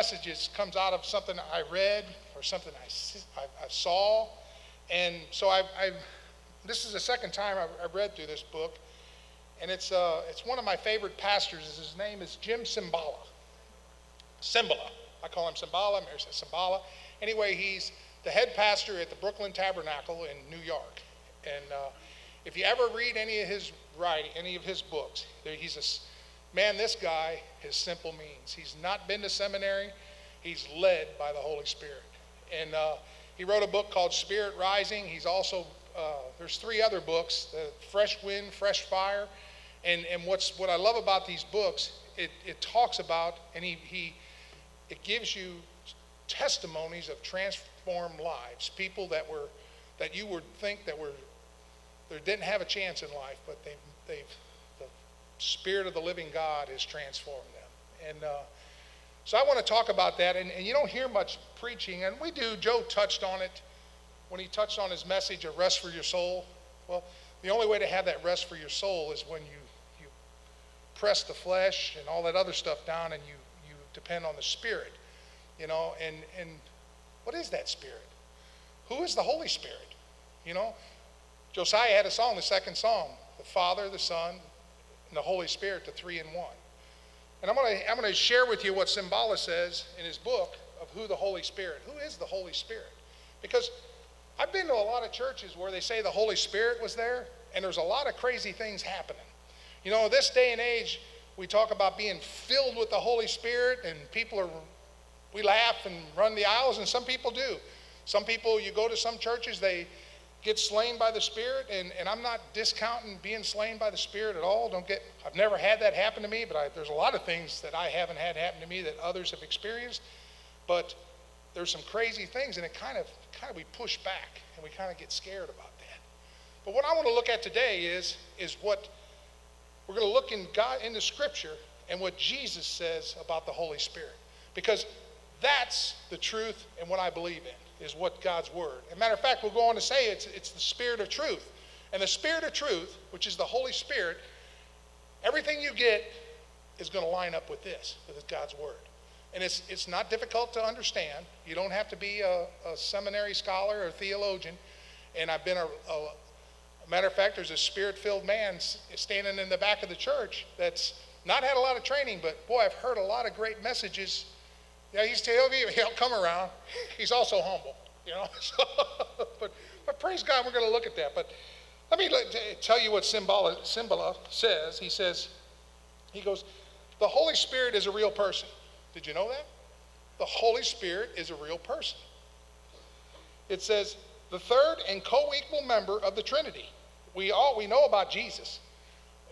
messages comes out of something I read or something I, I, I saw. And so I've, I've, this is the second time I've, I've read through this book. And it's, uh, it's one of my favorite pastors. His name is Jim Cymbala. Cymbala. I call him Cymbala. Mary says Cymbala. Anyway, he's the head pastor at the Brooklyn Tabernacle in New York. And uh, if you ever read any of his writing, any of his books, he's a man. This guy has simple means. He's not been to seminary. He's led by the Holy Spirit. And uh, he wrote a book called Spirit Rising. He's also uh, there's three other books: the Fresh Wind, Fresh Fire. And and what's what I love about these books, it it talks about and he he it gives you testimonies of transformed lives, people that were that you would think that were they didn't have a chance in life, but they've, they've the Spirit of the living God has transformed them. And uh, so I want to talk about that. And, and you don't hear much preaching, and we do. Joe touched on it when he touched on his message of rest for your soul. Well, the only way to have that rest for your soul is when you, you press the flesh and all that other stuff down and you, you depend on the Spirit. You know, and, and what is that Spirit? Who is the Holy Spirit? You know, Josiah had a song, the second song, the Father, the Son, and the Holy Spirit, the three in one. And I'm going to I'm going to share with you what Cymbala says in his book of who the Holy Spirit. Who is the Holy Spirit? Because I've been to a lot of churches where they say the Holy Spirit was there, and there's a lot of crazy things happening. You know, this day and age, we talk about being filled with the Holy Spirit, and people are, we laugh and run the aisles, and some people do. Some people, you go to some churches, they get slain by the Spirit, and, and I'm not discounting being slain by the Spirit at all. Don't get, I've never had that happen to me, but I, there's a lot of things that I haven't had happen to me that others have experienced. But there's some crazy things, and it kind of, kind of we push back, and we kind of get scared about that. But what I want to look at today is, is what we're going to look in God in the Scripture and what Jesus says about the Holy Spirit, because that's the truth and what I believe in is what God's word. As a matter of fact, we'll go on to say it's, it's the spirit of truth. And the spirit of truth, which is the Holy Spirit, everything you get is going to line up with this, with God's word. And it's, it's not difficult to understand. You don't have to be a, a seminary scholar or theologian. And I've been a, a, a matter of fact, there's a spirit filled man standing in the back of the church that's not had a lot of training, but boy, I've heard a lot of great messages yeah, he's he'll, he'll come around. He's also humble, you know. So, but, but praise God, we're going to look at that. But let me tell you what Cymbala, Cymbala says. He says, he goes, the Holy Spirit is a real person. Did you know that? The Holy Spirit is a real person. It says, the third and co-equal member of the Trinity. We all we know about Jesus.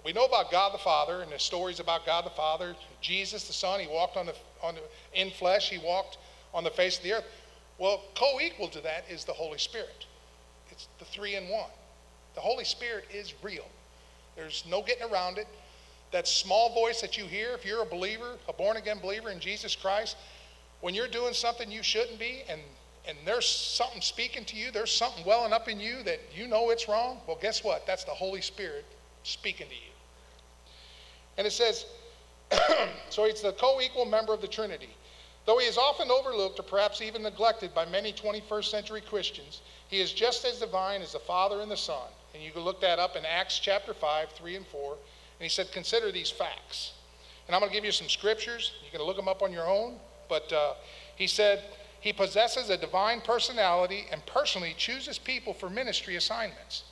We know about God the Father and the stories about God the Father. Jesus the Son, he walked on the, on the, in flesh, he walked on the face of the earth. Well, co equal to that is the Holy Spirit. It's the three in one. The Holy Spirit is real, there's no getting around it. That small voice that you hear, if you're a believer, a born again believer in Jesus Christ, when you're doing something you shouldn't be and and there's something speaking to you, there's something welling up in you that you know it's wrong, well, guess what? That's the Holy Spirit speaking to you. And it says, so he's the co equal member of the Trinity. Though he is often overlooked or perhaps even neglected by many 21st century Christians, he is just as divine as the Father and the Son. And you can look that up in Acts chapter 5, 3 and 4. And he said, Consider these facts. And I'm going to give you some scriptures. You can look them up on your own. But uh, he said, He possesses a divine personality and personally chooses people for ministry assignments.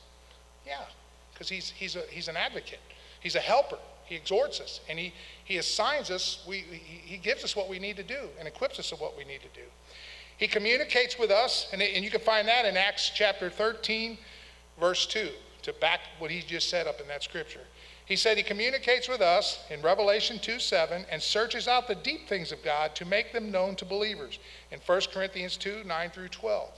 Yeah, because he's, he's, a, he's an advocate, he's a helper. He exhorts us and he, he assigns us, we, he, gives us what we need to do and equips us of what we need to do. He communicates with us, and, and you can find that in Acts chapter 13, verse 2, to back what he just said up in that scripture. He said he communicates with us in Revelation 2 7 and searches out the deep things of God to make them known to believers in 1 Corinthians 2 9 through 12.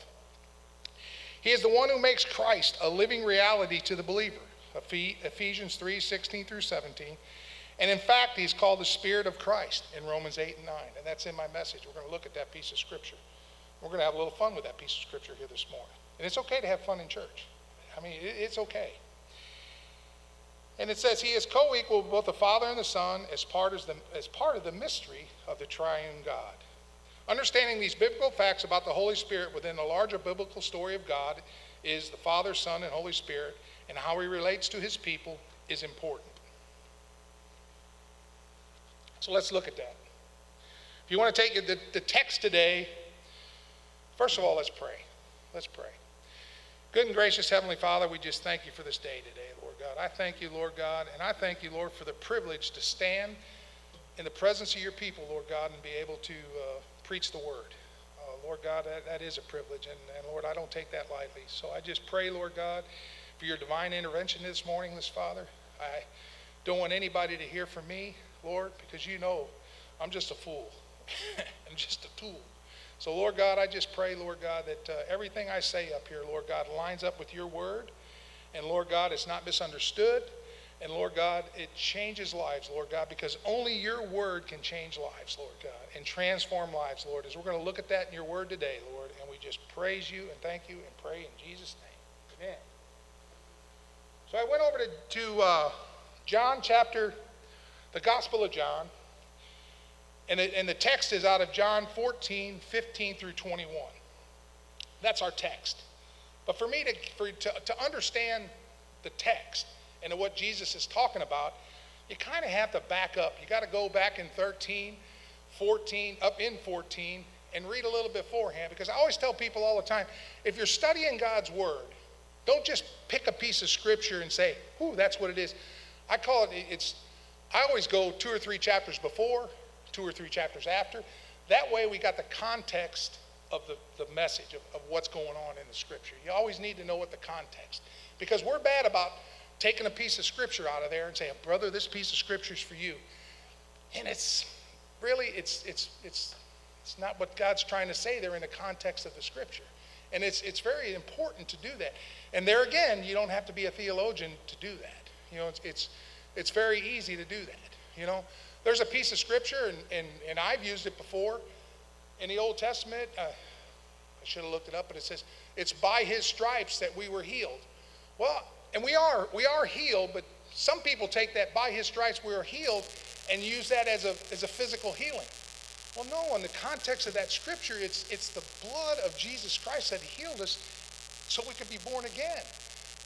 He is the one who makes Christ a living reality to the believer. Ephesians 3 16 through 17. And in fact, he's called the Spirit of Christ in Romans 8 and 9. And that's in my message. We're going to look at that piece of Scripture. We're going to have a little fun with that piece of Scripture here this morning. And it's okay to have fun in church. I mean, it's okay. And it says he is co-equal with both the Father and the Son as part, the, as part of the mystery of the triune God. Understanding these biblical facts about the Holy Spirit within the larger biblical story of God is the Father, Son, and Holy Spirit, and how he relates to his people is important. So let's look at that. If you want to take the, the text today, first of all, let's pray. Let's pray. Good and gracious Heavenly Father, we just thank you for this day today, Lord God. I thank you, Lord God, and I thank you, Lord, for the privilege to stand in the presence of your people, Lord God, and be able to uh, preach the word. Uh, Lord God, that, that is a privilege, and, and Lord, I don't take that lightly. So I just pray, Lord God, for your divine intervention this morning, this Father. I don't want anybody to hear from me, Lord, because you know I'm just a fool. I'm just a tool. So, Lord God, I just pray, Lord God, that uh, everything I say up here, Lord God, lines up with your word. And, Lord God, it's not misunderstood. And, Lord God, it changes lives, Lord God, because only your word can change lives, Lord God, and transform lives, Lord. As we're going to look at that in your word today, Lord, and we just praise you and thank you and pray in Jesus' name. Amen. So I went over to, to uh, John chapter, the Gospel of John. And, it, and the text is out of John 14, 15 through 21. That's our text. But for me to, for, to, to understand the text and what Jesus is talking about, you kind of have to back up. You got to go back in 13, 14, up in 14, and read a little bit beforehand. Because I always tell people all the time if you're studying God's Word, don't just pick a piece of Scripture and say, "Ooh, that's what it is." I call it. It's. I always go two or three chapters before, two or three chapters after. That way, we got the context of the, the message of, of what's going on in the scripture. You always need to know what the context, because we're bad about taking a piece of scripture out of there and saying, brother, this piece of scripture is for you. And it's really, it's, it's, it's, it's not what God's trying to say there in the context of the scripture. And it's, it's very important to do that. And there again, you don't have to be a theologian to do that. You know, it's, it's, it's very easy to do that. You know, there's a piece of scripture, and, and, and I've used it before in the Old Testament. Uh, I should have looked it up, but it says, it's by his stripes that we were healed. Well, and we are, we are healed, but some people take that by his stripes we are healed and use that as a, as a physical healing. Well, no, in the context of that scripture, it's, it's the blood of Jesus Christ that healed us so we could be born again.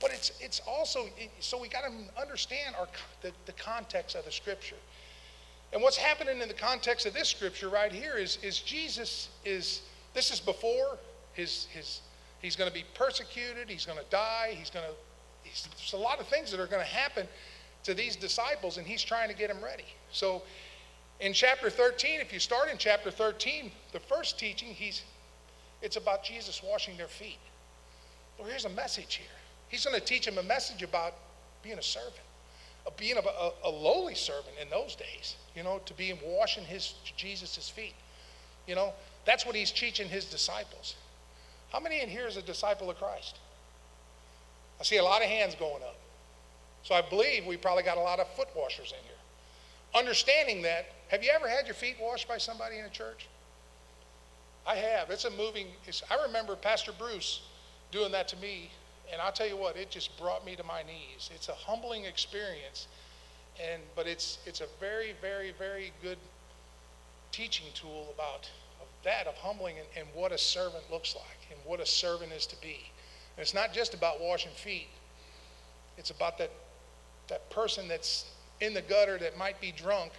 But it's, it's also, so we got to understand our, the, the context of the scripture. And what's happening in the context of this scripture right here is, is Jesus is, this is before his, his, he's going to be persecuted, he's going to die, he's going to, there's a lot of things that are going to happen to these disciples, and he's trying to get them ready. So in chapter 13, if you start in chapter 13, the first teaching, he's, it's about Jesus washing their feet. Well, here's a message here. He's going to teach them a message about being a servant of being a, a, a, lowly servant in those days, you know, to be washing his Jesus' feet. You know, that's what he's teaching his disciples. How many in here is a disciple of Christ? I see a lot of hands going up. So I believe we probably got a lot of foot washers in here. Understanding that, have you ever had your feet washed by somebody in a church? I have. It's a moving, it's, I remember Pastor Bruce doing that to me and I'll tell you what, it just brought me to my knees. It's a humbling experience, and but it's it's a very, very, very good teaching tool about that of humbling and, and what a servant looks like and what a servant is to be. And it's not just about washing feet. It's about that that person that's in the gutter that might be drunk,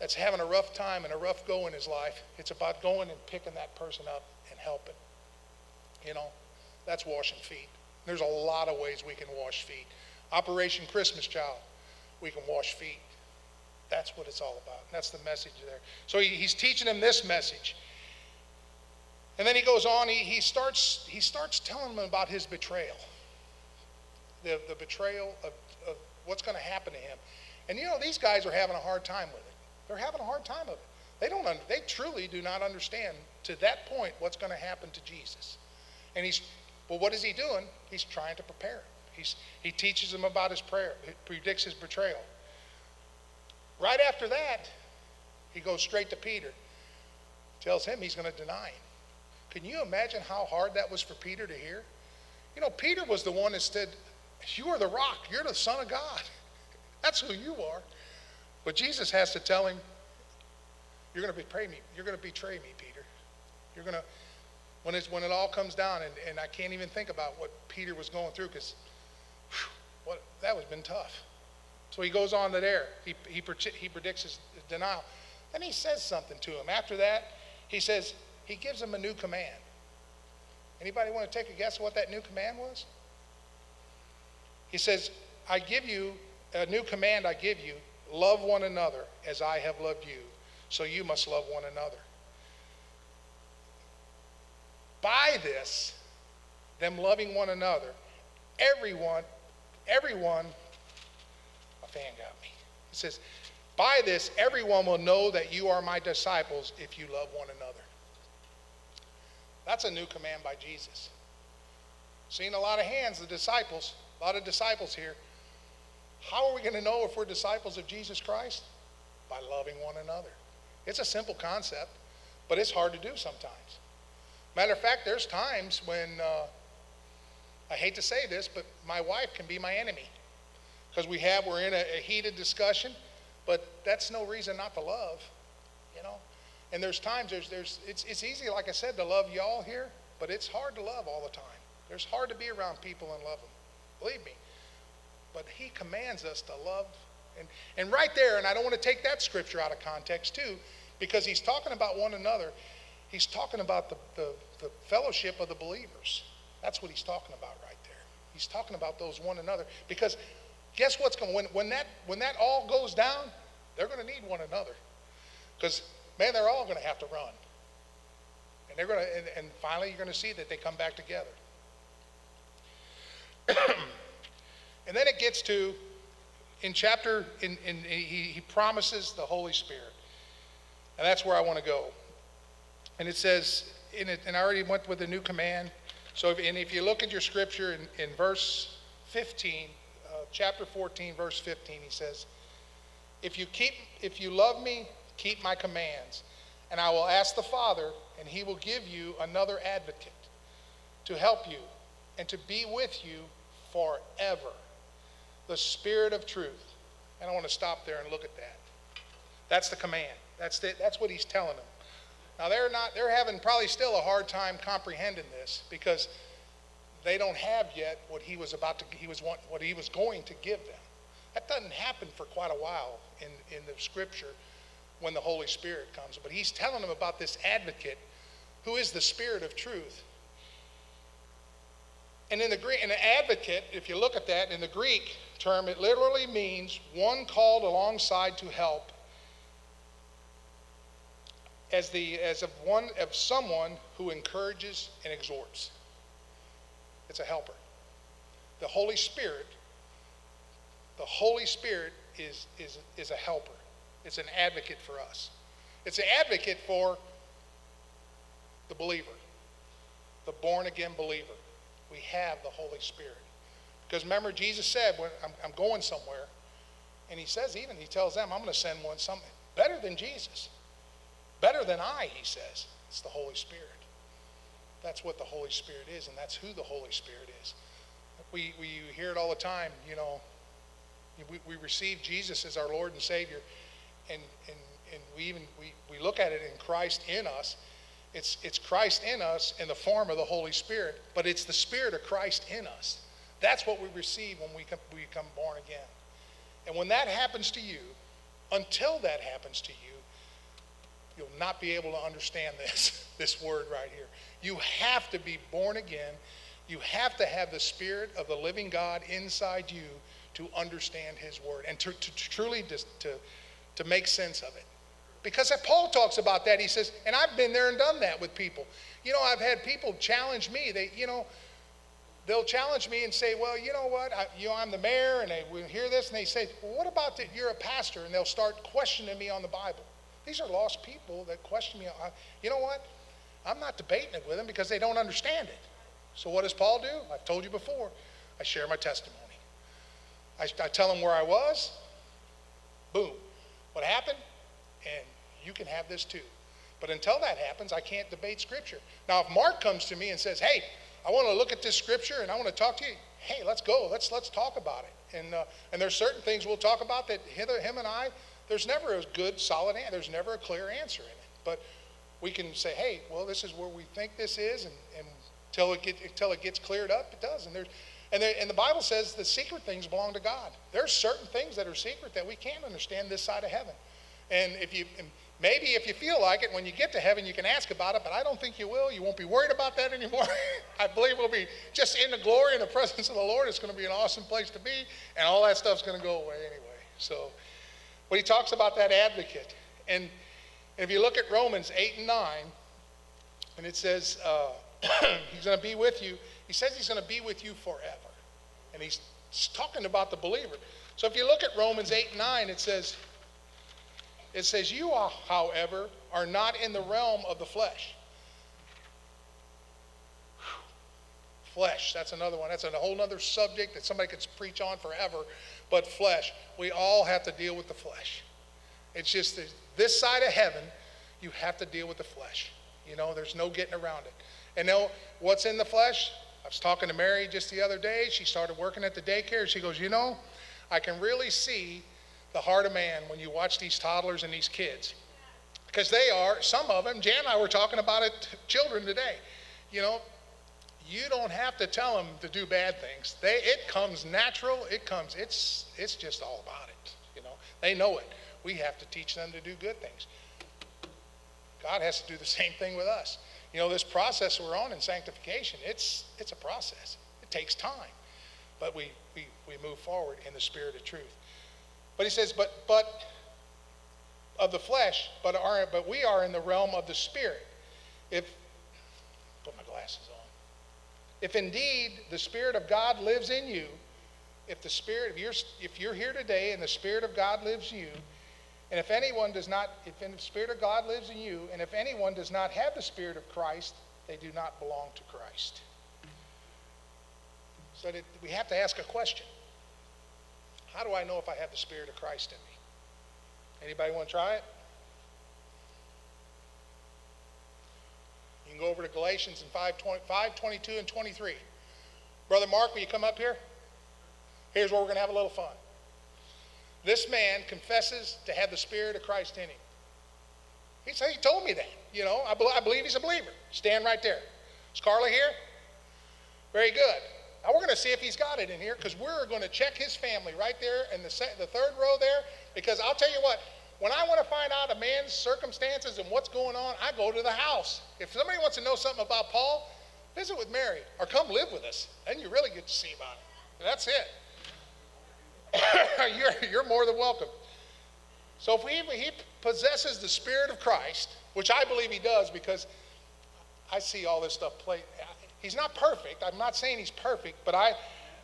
that's having a rough time and a rough go in his life. It's about going and picking that person up and helping. You know, that's washing feet. There's a lot of ways we can wash feet. Operation Christmas Child, we can wash feet. That's what it's all about. That's the message there. So he, he's teaching them this message. And then he goes on, he, he, starts, he starts telling them about his betrayal. The, the betrayal of, of what's going to happen to him. And you know, these guys are having a hard time with it. They're having a hard time of it. They don't, they truly do not understand to that point what's going to happen to Jesus. And he's well, what is he doing? He's trying to prepare. He's, he teaches them about his prayer, he predicts his betrayal. Right after that, he goes straight to Peter, tells him he's going to deny him. Can you imagine how hard that was for Peter to hear? You know, Peter was the one that said, You are the rock, you're the Son of God. That's who you are. But Jesus has to tell him, You're going to betray me. You're going to betray me, Peter. You're going to, when, it's, when it all comes down, and, and I can't even think about what Peter was going through because what, that was been tough. So he goes on to there. He, he, he predicts his denial. Then he says something to him. After that, he says, he gives him a new command. Anybody want to take a guess what that new command was? He says, I give you a new command I give you love one another as I have loved you. So you must love one another. By this, them loving one another, everyone, everyone, a fan got me. It says, by this, everyone will know that you are my disciples if you love one another. That's a new command by Jesus. Seen a lot of hands, the disciples, a lot of disciples here. How are we going to know if we're disciples of Jesus Christ? By loving one another. It's a simple concept, but it's hard to do sometimes. Matter of fact, there's times when, uh, I hate to say this, but my wife can be my enemy. Because we have, we're in a, a heated discussion, but that's no reason not to love, you know. And there's times, there's, there's, it's, it's easy, like I said, to love y'all here, but it's hard to love all the time. There's hard to be around people and love them. Believe me. But he commands us to love. And, and right there, and I don't want to take that scripture out of context too, because he's talking about one another. He's talking about the, the, the fellowship of the believers. That's what he's talking about right there. He's talking about those one another. Because guess what's going when, when that when that all goes down, they're going to need one another. Because man, they're all going to have to run. And they're going to, and, and finally, you're going to see that they come back together. and then it gets to, in chapter, in, in, he, he promises the Holy Spirit. And that's where I want to go. And it says, in it, and I already went with the new command. So, if, and if you look at your scripture in, in verse 15, uh, chapter 14, verse 15, he says, if you keep, if you love me, keep my commands. And I will ask the Father, and he will give you another advocate to help you and to be with you forever the Spirit of truth. And I want to stop there and look at that. That's the command. That's, the, that's what he's telling them. Now they're not they're having probably still a hard time comprehending this because they don't have yet what he was about to he was want, what he was going to give them. That doesn't happen for quite a while in, in the scripture when the Holy Spirit comes. But he's telling them about this advocate who is the Spirit of truth. And in the Greek, an advocate, if you look at that in the Greek term, it literally means one called alongside to help as the as of one of someone who encourages and exhorts. It's a helper. The Holy Spirit, the Holy Spirit is, is, is a helper. It's an advocate for us. It's an advocate for the believer, the born again believer. We have the Holy Spirit. Because remember, Jesus said, when I'm, I'm going somewhere, and he says, even, he tells them, I'm going to send one something better than Jesus. Better than I, he says. It's the Holy Spirit. That's what the Holy Spirit is, and that's who the Holy Spirit is. We, we hear it all the time, you know, we, we receive Jesus as our Lord and Savior and, and, and we even we, we look at it in Christ in us. It's, it's Christ in us in the form of the Holy Spirit, but it's the Spirit of Christ in us. That's what we receive when we, come, we become born again. And when that happens to you, until that happens to you, you'll not be able to understand this, this word right here. You have to be born again. You have to have the Spirit of the living God inside you to understand His word and to, to, to truly just to, to make sense of it. Because Paul talks about that. He says, and I've been there and done that with people. You know, I've had people challenge me. They, you know, they'll challenge me and say, well, you know what? I, you know, I'm the mayor, and they will hear this, and they say, well, what about that you're a pastor? And they'll start questioning me on the Bible. These are lost people that question me. I, you know what? I'm not debating it with them because they don't understand it. So what does Paul do? I've told you before. I share my testimony. I, I tell them where I was. Boom what happened, and you can have this too. But until that happens, I can't debate Scripture. Now, if Mark comes to me and says, "Hey, I want to look at this Scripture and I want to talk to you," hey, let's go. Let's let's talk about it. And uh, and there's certain things we'll talk about that him and I, there's never a good solid answer. There's never a clear answer in it. But we can say, hey, well, this is where we think this is, and, and until it, get, until it gets cleared up, it does. And, there's, and, there, and the Bible says the secret things belong to God. There's certain things that are secret that we can't understand this side of heaven. And if you, maybe if you feel like it, when you get to heaven, you can ask about it, but I don't think you will. You won't be worried about that anymore. I believe we'll be just in the glory and the presence of the Lord. It's going to be an awesome place to be, and all that stuff's going to go away anyway. So, but he talks about that advocate. And if you look at Romans 8 and 9, and it says, uh, he's going to be with you. He says he's going to be with you forever. And he's talking about the believer. So if you look at Romans 8 and 9, it says, it says, You, are, however, are not in the realm of the flesh. Flesh, that's another one. That's a whole other subject that somebody could preach on forever. But flesh, we all have to deal with the flesh. It's just this side of heaven, you have to deal with the flesh. You know, there's no getting around it. And now, what's in the flesh? I was talking to Mary just the other day. She started working at the daycare. She goes, You know, I can really see the heart of man when you watch these toddlers and these kids. Because they are, some of them, Jan and I were talking about it, children today. You know, you don't have to tell them to do bad things. They, it comes natural. It comes, it's, it's just all about it. You know, they know it. We have to teach them to do good things. God has to do the same thing with us. You know, this process we're on in sanctification, it's, it's a process. It takes time. But we, we, we move forward in the spirit of truth. But he says, but, but of the flesh, but, are, but we are in the realm of the spirit. If, put my glasses on. If indeed the Spirit of God lives in you, if the Spirit, if you're, if you're here today and the Spirit of God lives you, and if anyone does not, if the Spirit of God lives in you, and if anyone does not have the Spirit of Christ, they do not belong to Christ. So that we have to ask a question. How do I know if I have the Spirit of Christ in me? Anybody want to try it? You can go over to Galatians in 5, 20, 5 22 and 23. Brother Mark, will you come up here? Here's where we're going to have a little fun. This man confesses to have the Spirit of Christ in him. He said, he told me that. You know, I, be- I believe he's a believer. Stand right there. Is Carla here? Very good. Now we're going to see if he's got it in here because we're going to check his family right there in the, the third row there. Because I'll tell you what, when I want to find out a man's circumstances and what's going on, I go to the house. If somebody wants to know something about Paul, visit with Mary or come live with us. Then you really get to see about it. That's it. you're, you're more than welcome. So if he, he possesses the Spirit of Christ, which I believe he does because I see all this stuff play. He's not perfect. I'm not saying he's perfect, but I,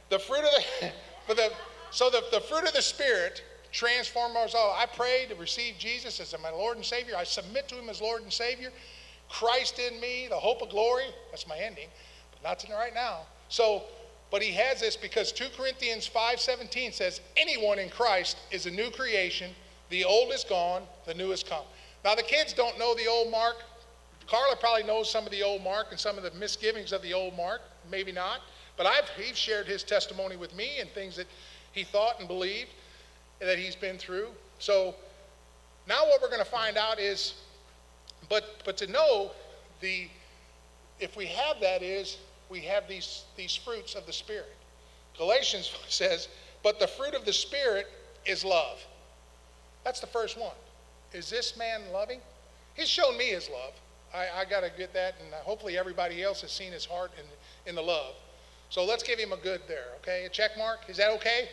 the fruit of the, for the, so the, the fruit of the Spirit transform us all. I pray to receive Jesus as my Lord and Savior. I submit to him as Lord and Savior. Christ in me, the hope of glory. That's my ending, but not right now. So but he has this because 2 Corinthians 5:17 says anyone in Christ is a new creation. The old is gone, the new has come. Now the kids don't know the old Mark. Carla probably knows some of the old Mark and some of the misgivings of the old Mark, maybe not. But I've he's shared his testimony with me and things that he thought and believed that he's been through. So now what we're going to find out is but but to know the if we have that is we have these, these fruits of the Spirit. Galatians says, but the fruit of the Spirit is love. That's the first one. Is this man loving? He's shown me his love. I, I got to get that, and hopefully everybody else has seen his heart in, in the love. So let's give him a good there, okay? A check mark. Is that okay?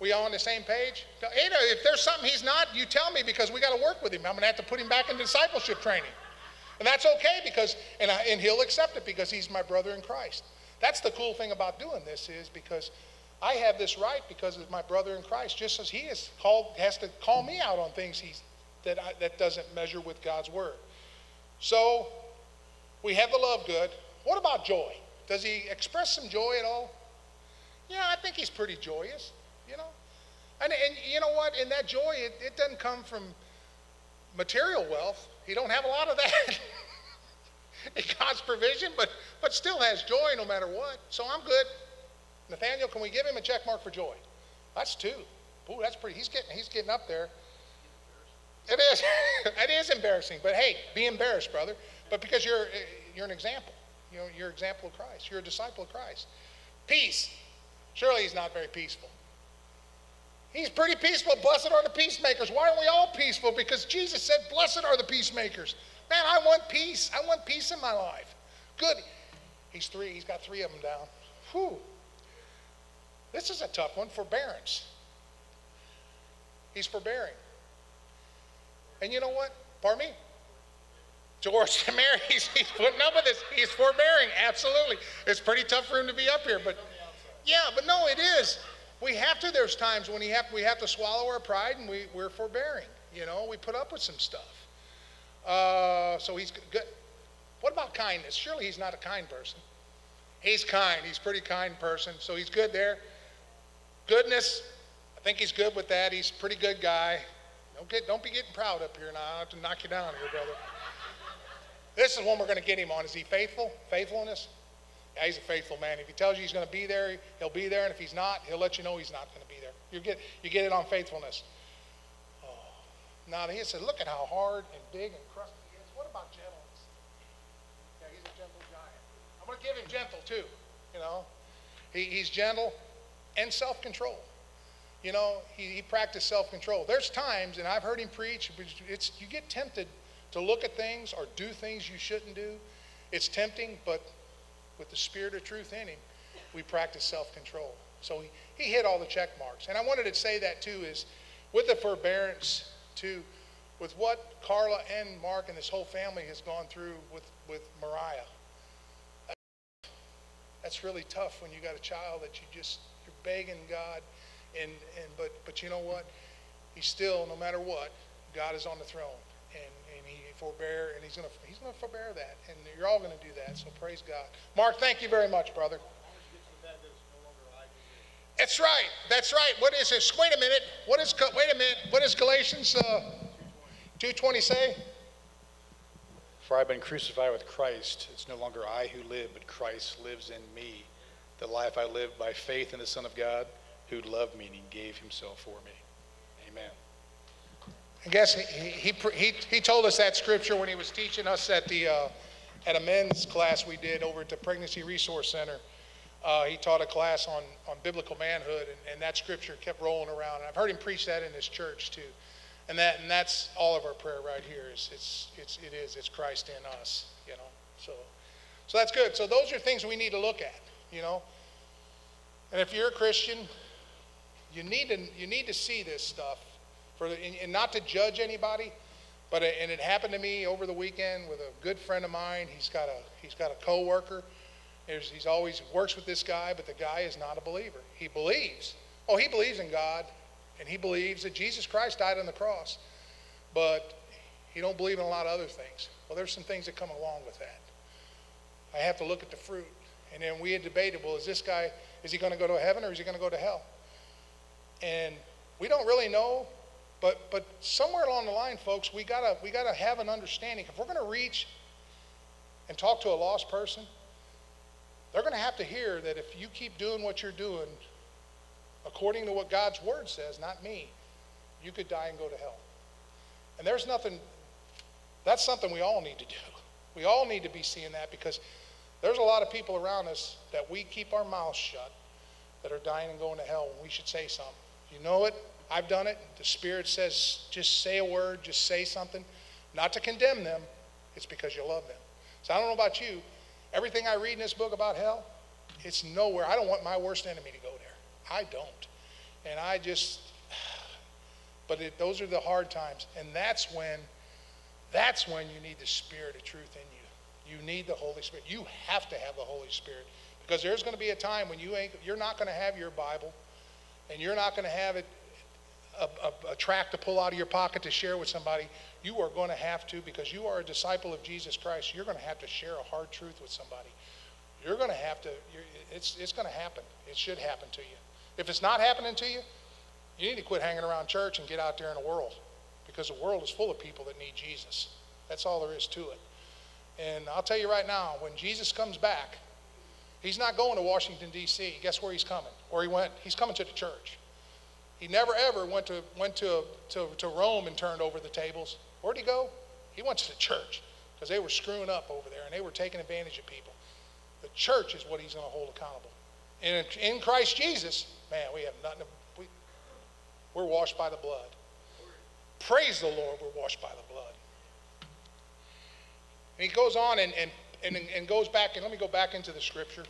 We all on the same page? Ada, if there's something he's not, you tell me because we got to work with him. I'm going to have to put him back in discipleship training. And that's okay because, and, I, and he'll accept it because he's my brother in Christ. That's the cool thing about doing this is because I have this right because of my brother in Christ, just as he is called, has to call me out on things he's, that, I, that doesn't measure with God's word. So we have the love good. What about joy? Does he express some joy at all? Yeah, I think he's pretty joyous, you know. And, and you know what? In that joy, it, it doesn't come from material wealth. He don't have a lot of that. it God's provision, but, but still has joy no matter what. So I'm good. Nathaniel, can we give him a check mark for joy? That's two. Ooh, that's pretty. He's getting, he's getting up there. It is. it is embarrassing. But hey, be embarrassed, brother. But because you're, you're an example. You know, you're an example of Christ. You're a disciple of Christ. Peace. Surely he's not very peaceful. He's pretty peaceful. Blessed are the peacemakers. Why aren't we all peaceful? Because Jesus said, Blessed are the peacemakers. Man, I want peace. I want peace in my life. Good. He's three. He's got three of them down. Whew. This is a tough one. Forbearance. He's forbearing. And you know what? Pardon me? George Mary, he's, he's putting up with this. He's forbearing. Absolutely. It's pretty tough for him to be up here, but yeah, but no, it is. We have to. There's times when we have, we have to swallow our pride and we, we're forbearing. You know, we put up with some stuff. Uh, so he's good. What about kindness? Surely he's not a kind person. He's kind. He's a pretty kind person. So he's good there. Goodness, I think he's good with that. He's a pretty good guy. Don't, get, don't be getting proud up here now. I have to knock you down here, brother. This is one we're going to get him on. Is he faithful? Faithfulness? Yeah, he's a faithful man. If he tells you he's going to be there, he'll be there. And if he's not, he'll let you know he's not going to be there. You get, you get it on faithfulness. Oh. Now, he said, look at how hard and big and crusty he is. What about gentleness? Yeah, he's a gentle giant. I'm going to give him gentle, too. You know, he, he's gentle and self-control. You know, he, he practiced self-control. There's times, and I've heard him preach, it's, you get tempted to look at things or do things you shouldn't do. It's tempting, but with the spirit of truth in him, we practice self control. So he, he hit all the check marks. And I wanted to say that too is with the forbearance, too, with what Carla and Mark and this whole family has gone through with, with Mariah. That's really tough when you got a child that you just you're begging God and, and but but you know what? He's still, no matter what, God is on the throne and and he forbear, and he's going to he's to forbear that, and you're all going to do that. So praise God. Mark, thank you very much, brother. That's right. That's right. What is this? Wait a minute. What is wait a minute? What does Galatians uh, two twenty say? For I've been crucified with Christ. It's no longer I who live, but Christ lives in me. The life I live by faith in the Son of God, who loved me and gave himself for me. Amen. I guess he, he, he, he told us that scripture when he was teaching us at, the, uh, at a men's class we did over at the Pregnancy Resource Center. Uh, he taught a class on, on biblical manhood, and, and that scripture kept rolling around. And I've heard him preach that in his church too. And, that, and that's all of our prayer right here. Is it's, it's, it is, it's Christ in us, you know. So, so that's good. So those are things we need to look at, you know. And if you're a Christian, you need to, you need to see this stuff for and, not to judge anybody, but and it happened to me over the weekend with a good friend of mine. He's got a he's got a coworker. There's, he's always works with this guy, but the guy is not a believer. He believes. Oh, he believes in God, and he believes that Jesus Christ died on the cross, but he don't believe in a lot of other things. Well, there's some things that come along with that. I have to look at the fruit, and then we had debated. Well, is this guy is he going to go to heaven or is he going to go to hell? And we don't really know but, but somewhere along the line, folks, we gotta, we gotta have an understanding. If we're gonna reach and talk to a lost person, they're gonna have to hear that if you keep doing what you're doing, according to what God's word says, not me, you could die and go to hell. And there's nothing, that's something we all need to do. We all need to be seeing that because there's a lot of people around us that we keep our mouths shut that are dying and going to hell when we should say something. You know it, I've done it. The Spirit says, just say a word, just say something. Not to condemn them, it's because you love them. So I don't know about you. Everything I read in this book about hell, it's nowhere. I don't want my worst enemy to go there. I don't. And I just, but it, those are the hard times. And that's when, that's when you need the Spirit of truth in you. You need the Holy Spirit. You have to have the Holy Spirit. Because there's going to be a time when you ain't, you're not going to have your Bible and you're not going to have it a, a, a tract to pull out of your pocket to share with somebody, you are going to have to, because you are a disciple of Jesus Christ, you're going to have to share a hard truth with somebody. You're going to have to, it's, it's going to happen. It should happen to you. If it's not happening to you, you need to quit hanging around church and get out there in the world because the world is full of people that need Jesus. That's all there is to it. And I'll tell you right now, when Jesus comes back, he's not going to Washington, D.C. Guess where he's coming? Or he went? He's coming to the church. He never ever went to, went to, to, to Rome and turned over the tables. Where'd he go? He went to the church because they were screwing up over there and they were taking advantage of people. The church is what he's going to hold accountable. And in Christ Jesus, man, we have nothing. To, we, we're washed by the blood. Praise the Lord, we're washed by the blood. And he goes on and, and, and, and goes back, and let me go back into the scripture.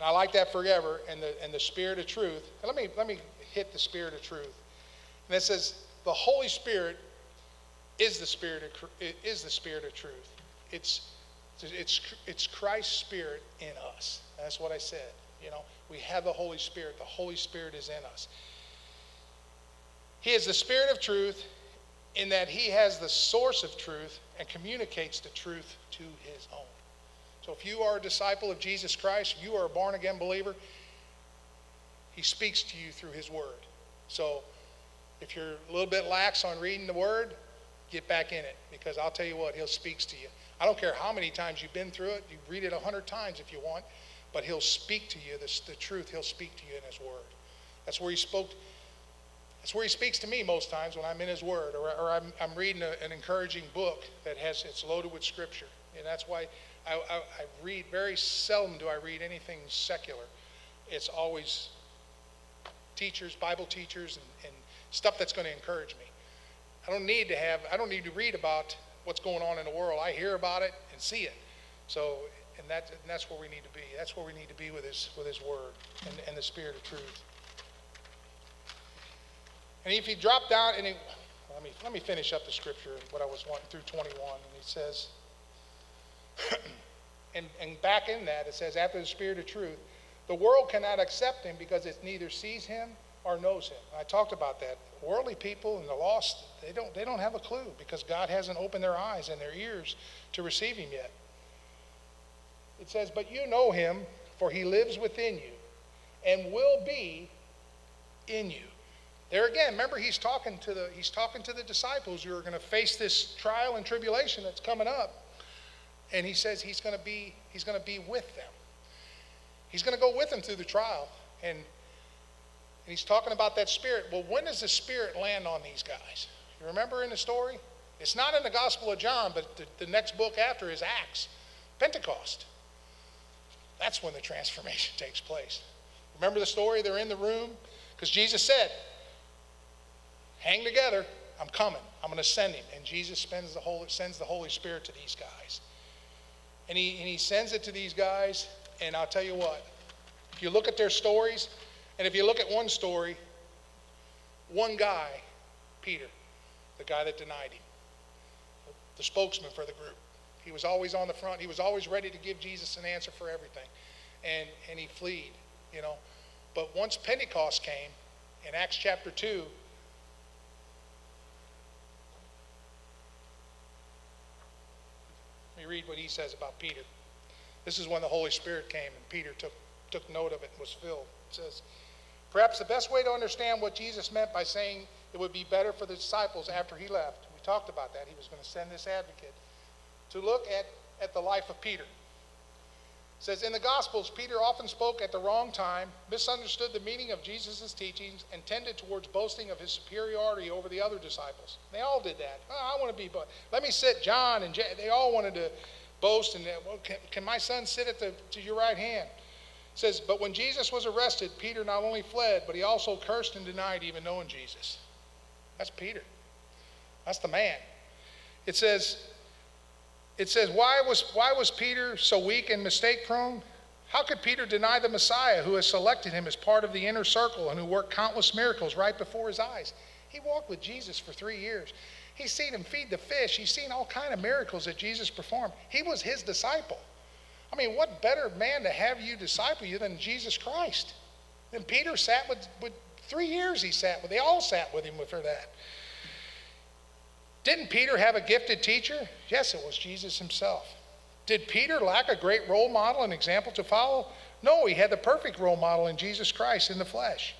I like that forever and the, and the spirit of truth. And let me, let me hit the spirit of truth. And it says, the Holy Spirit is the spirit of, is the spirit of truth. It's, it's, it's Christ's spirit in us. That's what I said. You know, we have the Holy Spirit. The Holy Spirit is in us. He is the spirit of truth in that he has the source of truth and communicates the truth to his own. So if you are a disciple of Jesus Christ, you are a born again believer, he speaks to you through his word. So if you're a little bit lax on reading the word, get back in it because I'll tell you what, he'll speaks to you. I don't care how many times you've been through it. You read it a hundred times if you want, but he'll speak to you this, the truth. He'll speak to you in his word. That's where he spoke. That's where he speaks to me most times when I'm in his word or, or I'm, I'm reading a, an encouraging book that has it's loaded with scripture. And that's why I, I, I read very seldom do I read anything secular. It's always teachers, Bible teachers, and, and stuff that's going to encourage me. I don't need to have, I don't need to read about what's going on in the world. I hear about it and see it. So, and, that, and that's where we need to be. That's where we need to be with His, with his Word and, and the Spirit of truth. And if you drop down, and let, me, let me finish up the scripture, what I was wanting through 21. And he says, and, and back in that, it says, after the Spirit of truth, the world cannot accept him because it neither sees him or knows him. I talked about that. Worldly people and the lost, they don't, they don't have a clue because God hasn't opened their eyes and their ears to receive him yet. It says, But you know him, for he lives within you and will be in you. There again, remember he's talking to the he's talking to the disciples who are going to face this trial and tribulation that's coming up. And he says he's going to be he's going to be with them. He's going to go with them through the trial. And and he's talking about that spirit. Well, when does the spirit land on these guys? You remember in the story? It's not in the Gospel of John, but the, the next book after is Acts, Pentecost. That's when the transformation takes place. Remember the story? They're in the room because Jesus said, Hang together, I'm coming. I'm going to send him. And Jesus spends the Holy, sends the Holy Spirit to these guys. And he, and he sends it to these guys, and I'll tell you what, if you look at their stories, and if you look at one story, one guy, Peter, the guy that denied him, the spokesman for the group, he was always on the front. He was always ready to give Jesus an answer for everything. And, and he fled, you know. But once Pentecost came, in Acts chapter 2, me read what he says about Peter. This is when the Holy Spirit came and Peter took, took note of it and was filled. It says, Perhaps the best way to understand what Jesus meant by saying it would be better for the disciples after he left, we talked about that. He was going to send this advocate to look at, at the life of Peter. It says in the Gospels, Peter often spoke at the wrong time, misunderstood the meaning of Jesus' teachings, and tended towards boasting of his superiority over the other disciples. They all did that. Oh, I want to be, but let me sit. John and Jay, they all wanted to boast and well, can, can my son sit at the to your right hand? says, But when Jesus was arrested, Peter not only fled, but he also cursed and denied even knowing Jesus. That's Peter. That's the man. It says, it says, why was, why was Peter so weak and mistake prone? How could Peter deny the Messiah who has selected him as part of the inner circle and who worked countless miracles right before his eyes? He walked with Jesus for three years. He's seen him feed the fish. He's seen all kind of miracles that Jesus performed. He was his disciple. I mean, what better man to have you disciple you than Jesus Christ? And Peter sat with, with three years he sat with, they all sat with him for that. Didn't Peter have a gifted teacher? Yes, it was Jesus himself. Did Peter lack a great role model and example to follow? No, he had the perfect role model in Jesus Christ in the flesh.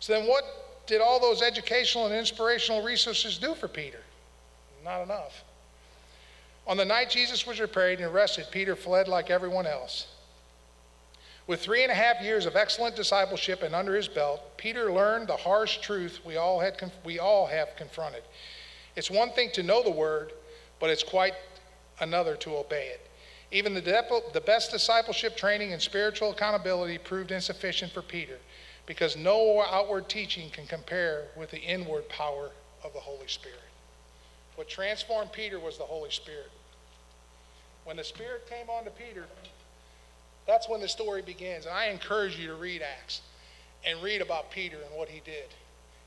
So then, what did all those educational and inspirational resources do for Peter? Not enough. On the night Jesus was betrayed and arrested, Peter fled like everyone else. With three and a half years of excellent discipleship and under his belt, Peter learned the harsh truth we all, had, we all have confronted. It's one thing to know the word, but it's quite another to obey it. Even the, the best discipleship training and spiritual accountability proved insufficient for Peter because no outward teaching can compare with the inward power of the Holy Spirit. What transformed Peter was the Holy Spirit. When the Spirit came onto Peter, that's when the story begins. And I encourage you to read Acts and read about Peter and what he did.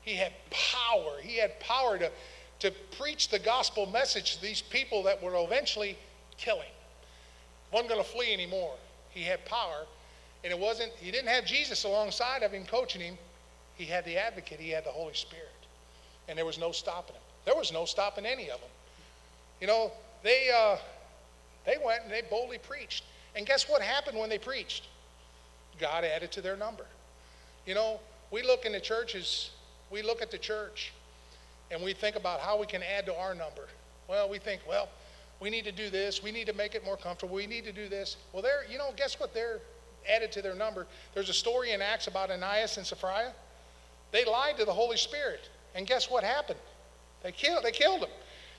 He had power. He had power to, to preach the gospel message to these people that were eventually killing. Wasn't going to flee anymore. He had power. And it wasn't, he didn't have Jesus alongside of him coaching him. He had the advocate, he had the Holy Spirit. And there was no stopping him. There was no stopping any of them. You know, they, uh, they went and they boldly preached. And guess what happened when they preached? God added to their number. You know, we look in the churches, we look at the church, and we think about how we can add to our number. Well, we think, well, we need to do this, we need to make it more comfortable, we need to do this. Well, they're, you know, guess what? They're added to their number. There's a story in Acts about Ananias and Sapphira. They lied to the Holy Spirit. And guess what happened? They killed, they killed him.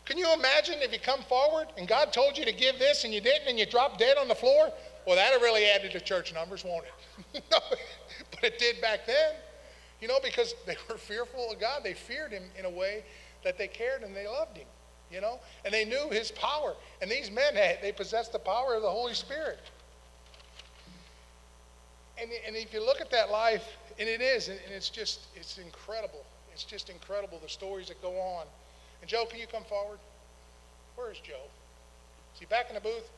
Can you imagine if you come forward and God told you to give this and you didn't and you dropped dead on the floor? Well, that'd really added to church numbers, won't it? no, but it did back then. You know, because they were fearful of God. They feared him in a way that they cared and they loved him. You know, and they knew his power. And these men had, they possessed the power of the Holy Spirit. And, and if you look at that life, and it is, and it's just, it's incredible. It's just incredible the stories that go on. And Joe, can you come forward? Where is Joe? Is he back in the booth?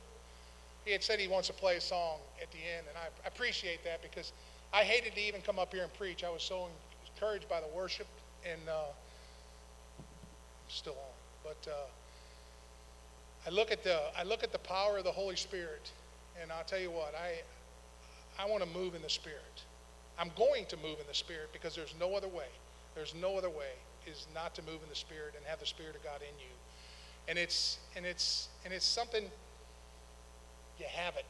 He had said he wants to play a song at the end, and I appreciate that because I hated to even come up here and preach. I was so encouraged by the worship, and uh, I'm still on. But uh, I look at the I look at the power of the Holy Spirit, and I'll tell you what I I want to move in the Spirit. I'm going to move in the Spirit because there's no other way. There's no other way is not to move in the Spirit and have the Spirit of God in you. And it's and it's and it's something you have it.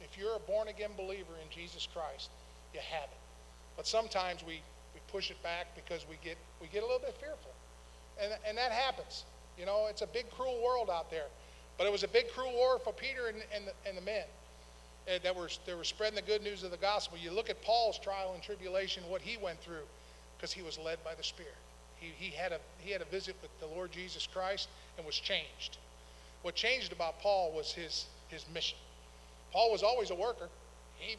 If you're a born again believer in Jesus Christ, you have it. But sometimes we, we push it back because we get we get a little bit fearful. And and that happens. You know, it's a big cruel world out there. But it was a big cruel war for Peter and, and, the, and the men uh, that were, that were spreading the good news of the gospel. You look at Paul's trial and tribulation, what he went through, because he was led by the Spirit. He, he, had a, he had a visit with the Lord Jesus Christ and was changed. What changed about Paul was his, his mission. Paul was always a worker. He,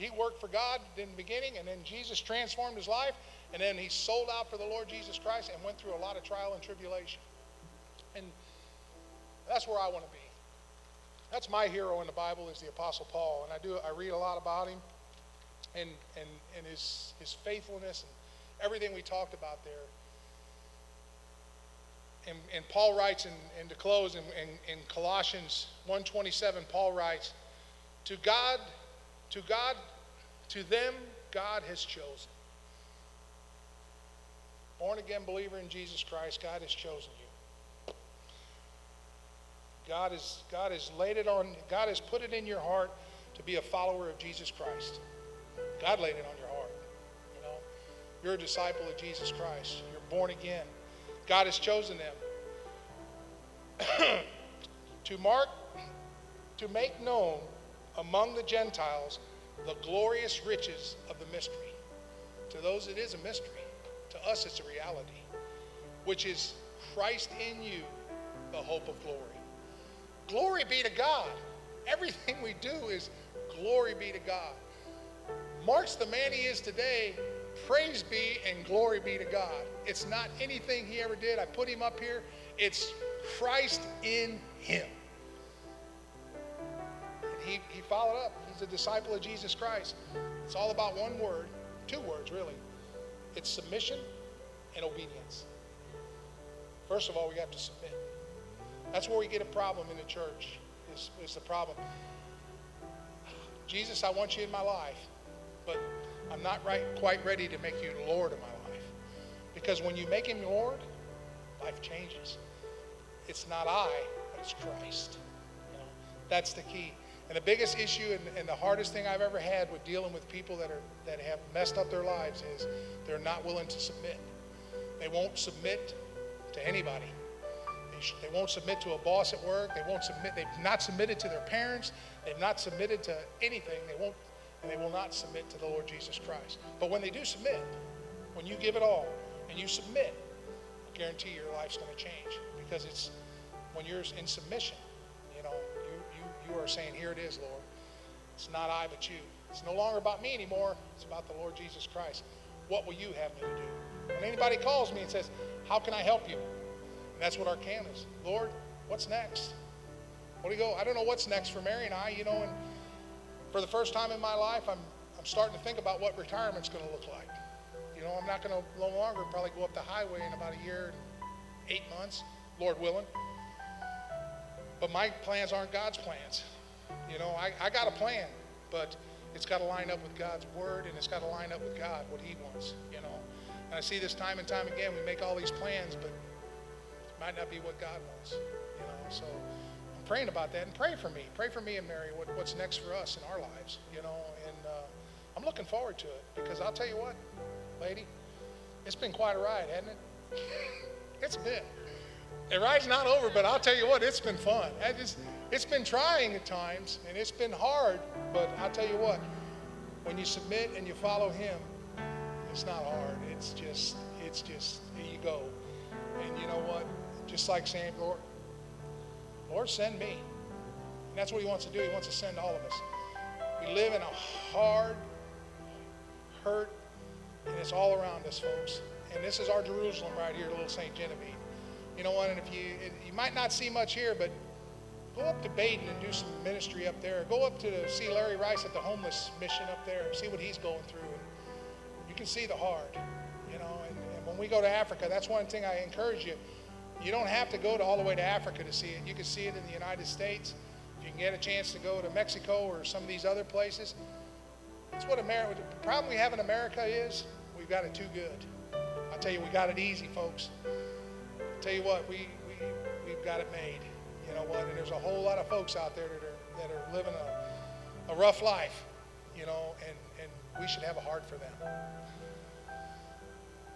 he worked for God in the beginning, and then Jesus transformed his life, and then he sold out for the Lord Jesus Christ and went through a lot of trial and tribulation. And that's where I want to be. That's my hero in the Bible is the Apostle Paul, and I do I read a lot about him, and and and his his faithfulness and everything we talked about there. And, and Paul writes, in, and to close, in, in, in Colossians 1.27, Paul writes, To God, to God, to them God has chosen. Born again believer in Jesus Christ, God has chosen you. God has, God has laid it on, God has put it in your heart to be a follower of Jesus Christ. God laid it on your heart. You know, you're a disciple of Jesus Christ. You're born again. God has chosen them to mark, to make known among the Gentiles the glorious riches of the mystery. To those, it is a mystery. To us, it's a reality, which is Christ in you, the hope of glory. Glory be to God. Everything we do is glory be to God. Mark's the man he is today. Praise be and glory be to God. It's not anything he ever did. I put him up here. It's Christ in him. He, he followed up. He's a disciple of Jesus Christ. It's all about one word, two words really. It's submission and obedience. First of all, we have to submit. That's where we get a problem in the church, is, is the problem. Jesus, I want you in my life, but I'm not right, quite ready to make you Lord of my life. Because when you make him Lord, life changes. It's not I, but it's Christ. You know, that's the key. And the biggest issue and, and the hardest thing I've ever had with dealing with people that are that have messed up their lives is they're not willing to submit. They won't submit to anybody. They, sh- they won't submit to a boss at work. They won't submit. They've not submitted to their parents. They've not submitted to anything. They won't, and they will not submit to the Lord Jesus Christ. But when they do submit, when you give it all and you submit, I guarantee your life's going to change because it's when you're in submission. You are saying, "Here it is, Lord. It's not I, but you. It's no longer about me anymore. It's about the Lord Jesus Christ. What will you have me to do?" When anybody calls me and says, "How can I help you?" And that's what our can is. Lord, what's next? What do you go? I don't know what's next for Mary and I, you know, and for the first time in my life, I'm, I'm starting to think about what retirement's going to look like. You know, I'm not going to no longer probably go up the highway in about a year and eight months, Lord willing. But my plans aren't God's plans. You know, I, I got a plan, but it's got to line up with God's word and it's got to line up with God, what He wants, you know. And I see this time and time again. We make all these plans, but it might not be what God wants, you know. So I'm praying about that and pray for me. Pray for me and Mary, what, what's next for us in our lives, you know. And uh, I'm looking forward to it because I'll tell you what, lady, it's been quite a ride, hasn't it? it's been. The ride's not over, but I'll tell you what, it's been fun. I just, it's been trying at times, and it's been hard, but I'll tell you what, when you submit and you follow Him, it's not hard. It's just, it's just, here you go. And you know what? Just like saying, Lord, Lord, send me. And that's what He wants to do. He wants to send all of us. We live in a hard, hurt, and it's all around us, folks. And this is our Jerusalem right here, little St. Genevieve. You know what? And if you, you might not see much here, but go up to Baden and do some ministry up there. Go up to see Larry Rice at the homeless mission up there and see what he's going through. And you can see the hard, you know. And, and when we go to Africa, that's one thing I encourage you. You don't have to go to all the way to Africa to see it. You can see it in the United States. If you can get a chance to go to Mexico or some of these other places, that's what America. The problem we have in America is we've got it too good. I'll tell you, we got it easy, folks. Tell you what, we, we, we've got it made. You know what? And there's a whole lot of folks out there that are, that are living a, a rough life, you know, and, and we should have a heart for them.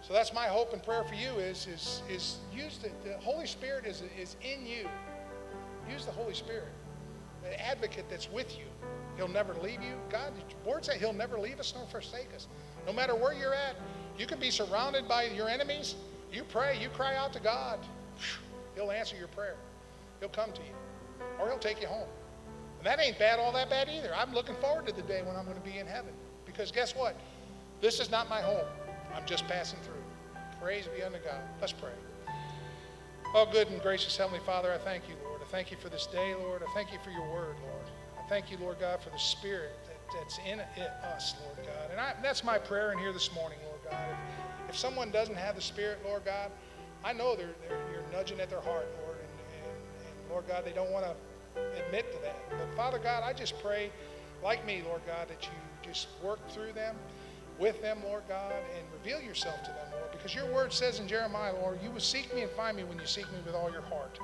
So that's my hope and prayer for you is, is, is use the, the Holy Spirit is, is in you. Use the Holy Spirit, the advocate that's with you. He'll never leave you. God, the word said he'll never leave us nor forsake us. No matter where you're at, you can be surrounded by your enemies. You pray, you cry out to God. He'll answer your prayer. He'll come to you. Or he'll take you home. And that ain't bad, all that bad either. I'm looking forward to the day when I'm going to be in heaven. Because guess what? This is not my home. I'm just passing through. Praise be unto God. Let's pray. Oh, good and gracious Heavenly Father, I thank you, Lord. I thank you for this day, Lord. I thank you for your word, Lord. I thank you, Lord God, for the Spirit that, that's in it, us, Lord God. And I, that's my prayer in here this morning, Lord God. If, if someone doesn't have the Spirit, Lord God, I know they're, they're, you're nudging at their heart, Lord. And, and, and Lord God, they don't want to admit to that. But Father God, I just pray, like me, Lord God, that you just work through them, with them, Lord God, and reveal yourself to them, Lord. Because your word says in Jeremiah, Lord, you will seek me and find me when you seek me with all your heart.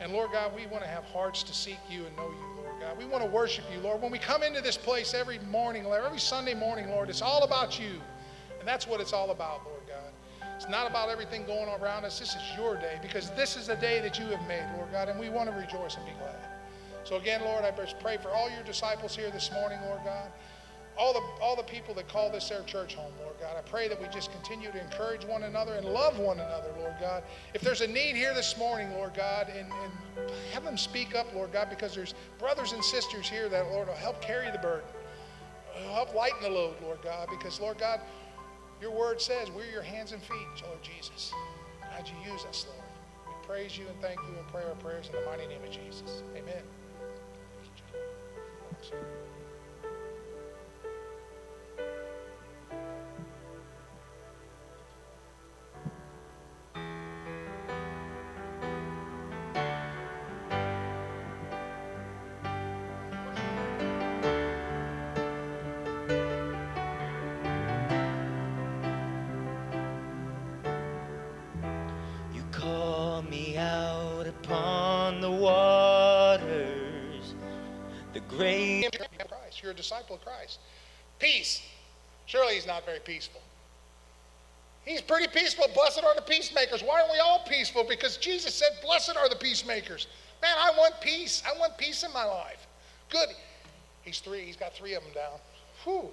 And Lord God, we want to have hearts to seek you and know you, Lord God. We want to worship you, Lord. When we come into this place every morning, Lord, every Sunday morning, Lord, it's all about you. And that's what it's all about, Lord. It's not about everything going around us. This is your day because this is a day that you have made, Lord God, and we want to rejoice and be glad. So again, Lord, I just pray for all your disciples here this morning, Lord God. All the, all the people that call this their church home, Lord God. I pray that we just continue to encourage one another and love one another, Lord God. If there's a need here this morning, Lord God, and, and have them speak up, Lord God, because there's brothers and sisters here that, Lord, will help carry the burden, help lighten the load, Lord God, because, Lord God, your word says we're your hands and feet, Lord Jesus. God, you use us, Lord. We praise you and thank you and pray our prayers in the mighty name of Jesus. Amen. Christ. You're a disciple of Christ. Peace. Surely he's not very peaceful. He's pretty peaceful. Blessed are the peacemakers. Why aren't we all peaceful? Because Jesus said, Blessed are the peacemakers. Man, I want peace. I want peace in my life. Good. He's three. He's got three of them down. Whew.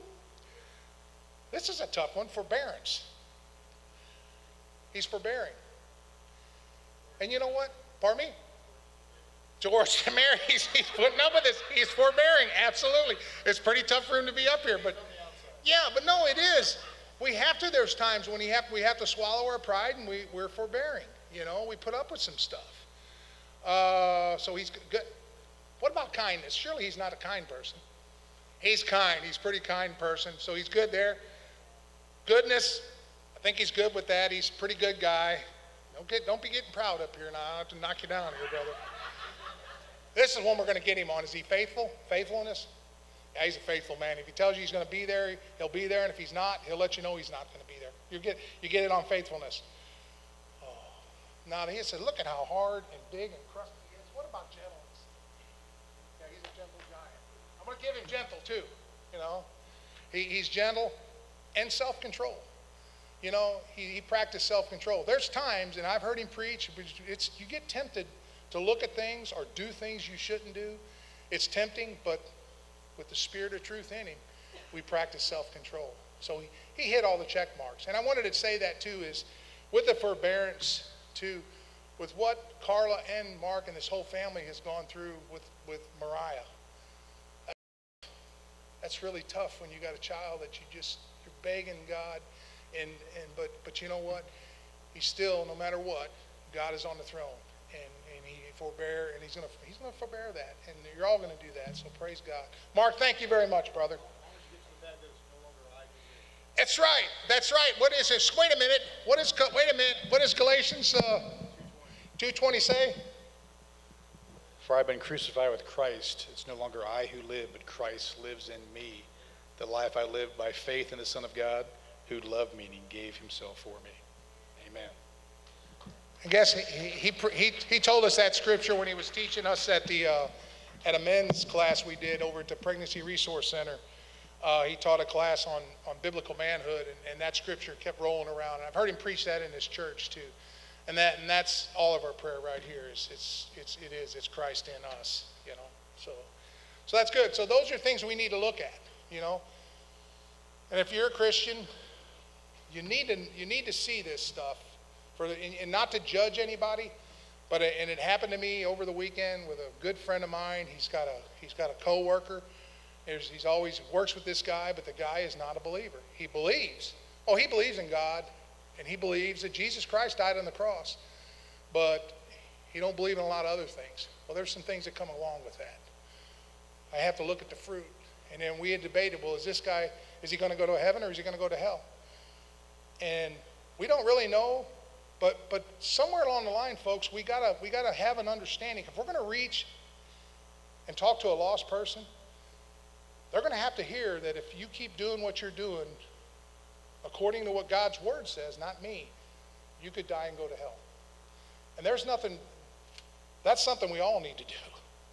This is a tough one. Forbearance. He's forbearing. And you know what? Pardon me? George Mary, he's, he's putting up with this. He's forbearing. Absolutely. It's pretty tough for him to be up here, but yeah, but no, it is. We have to. There's times when we have we have to swallow our pride and we, we're forbearing. You know, we put up with some stuff. Uh, so he's good. What about kindness? Surely he's not a kind person. He's kind. He's pretty kind person. So he's good there. Goodness, I think he's good with that. He's a pretty good guy. Don't get, don't be getting proud up here now. I have to knock you down here, brother. This is one we're going to get him on. Is he faithful? Faithfulness? Yeah, he's a faithful man. If he tells you he's going to be there, he'll be there. And if he's not, he'll let you know he's not going to be there. You get, you get it on faithfulness. Oh. Now, he said, look at how hard and big and crusty he is. What about gentleness? Yeah, he's a gentle giant. I'm going to give him gentle, too. You know, he, he's gentle and self-control. You know, he, he practiced self-control. There's times, and I've heard him preach, but it's, you get tempted to look at things or do things you shouldn't do. It's tempting, but with the spirit of truth in him, we practice self-control. So he, he hit all the check marks. And I wanted to say that too is with the forbearance to with what Carla and Mark and this whole family has gone through with, with Mariah. That's really tough when you got a child that you just you're begging God and, and but but you know what? He's still, no matter what, God is on the throne. Forbear and he's gonna he's gonna forbear that. And you're all gonna do that. So praise God. Mark, thank you very much, brother. That's right. That's right. What is this? Wait a minute. What is wait a minute. What does Galatians uh, 2:20 say? For I've been crucified with Christ. It's no longer I who live, but Christ lives in me. The life I live by faith in the Son of God who loved me and gave himself for me. Amen. I guess he, he, he, he told us that scripture when he was teaching us at, the, uh, at a men's class we did over at the Pregnancy Resource Center. Uh, he taught a class on, on biblical manhood, and, and that scripture kept rolling around. And I've heard him preach that in his church too. And, that, and that's all of our prayer right here is it's, it's, it is, it's Christ in us, you know. So, so that's good. So those are things we need to look at, you know. And if you're a Christian, you need to, you need to see this stuff for and, and not to judge anybody, but it, and it happened to me over the weekend with a good friend of mine. He's got a he's got a coworker. He's, he's always works with this guy, but the guy is not a believer. He believes. Oh, he believes in God, and he believes that Jesus Christ died on the cross, but he don't believe in a lot of other things. Well, there's some things that come along with that. I have to look at the fruit, and then we had debated. Well, is this guy is he going to go to heaven or is he going to go to hell? And we don't really know but, but somewhere along the line, folks, we gotta, we gotta have an understanding. If we're gonna reach and talk to a lost person, they're gonna have to hear that if you keep doing what you're doing, according to what God's word says, not me, you could die and go to hell. And there's nothing, that's something we all need to do.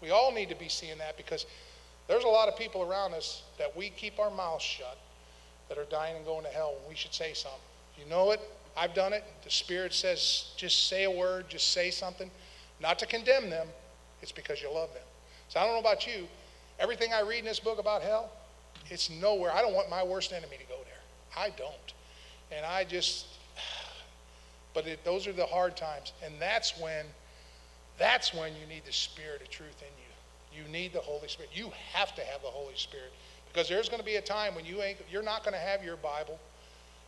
We all need to be seeing that because there's a lot of people around us that we keep our mouths shut that are dying and going to hell when we should say something. You know it, I've done it. The Spirit says, just say a word, just say something. Not to condemn them, it's because you love them. So I don't know about you. Everything I read in this book about hell, it's nowhere. I don't want my worst enemy to go there. I don't. And I just, but it, those are the hard times. And that's when, that's when you need the Spirit of truth in you. You need the Holy Spirit. You have to have the Holy Spirit because there's going to be a time when you ain't, you're not going to have your Bible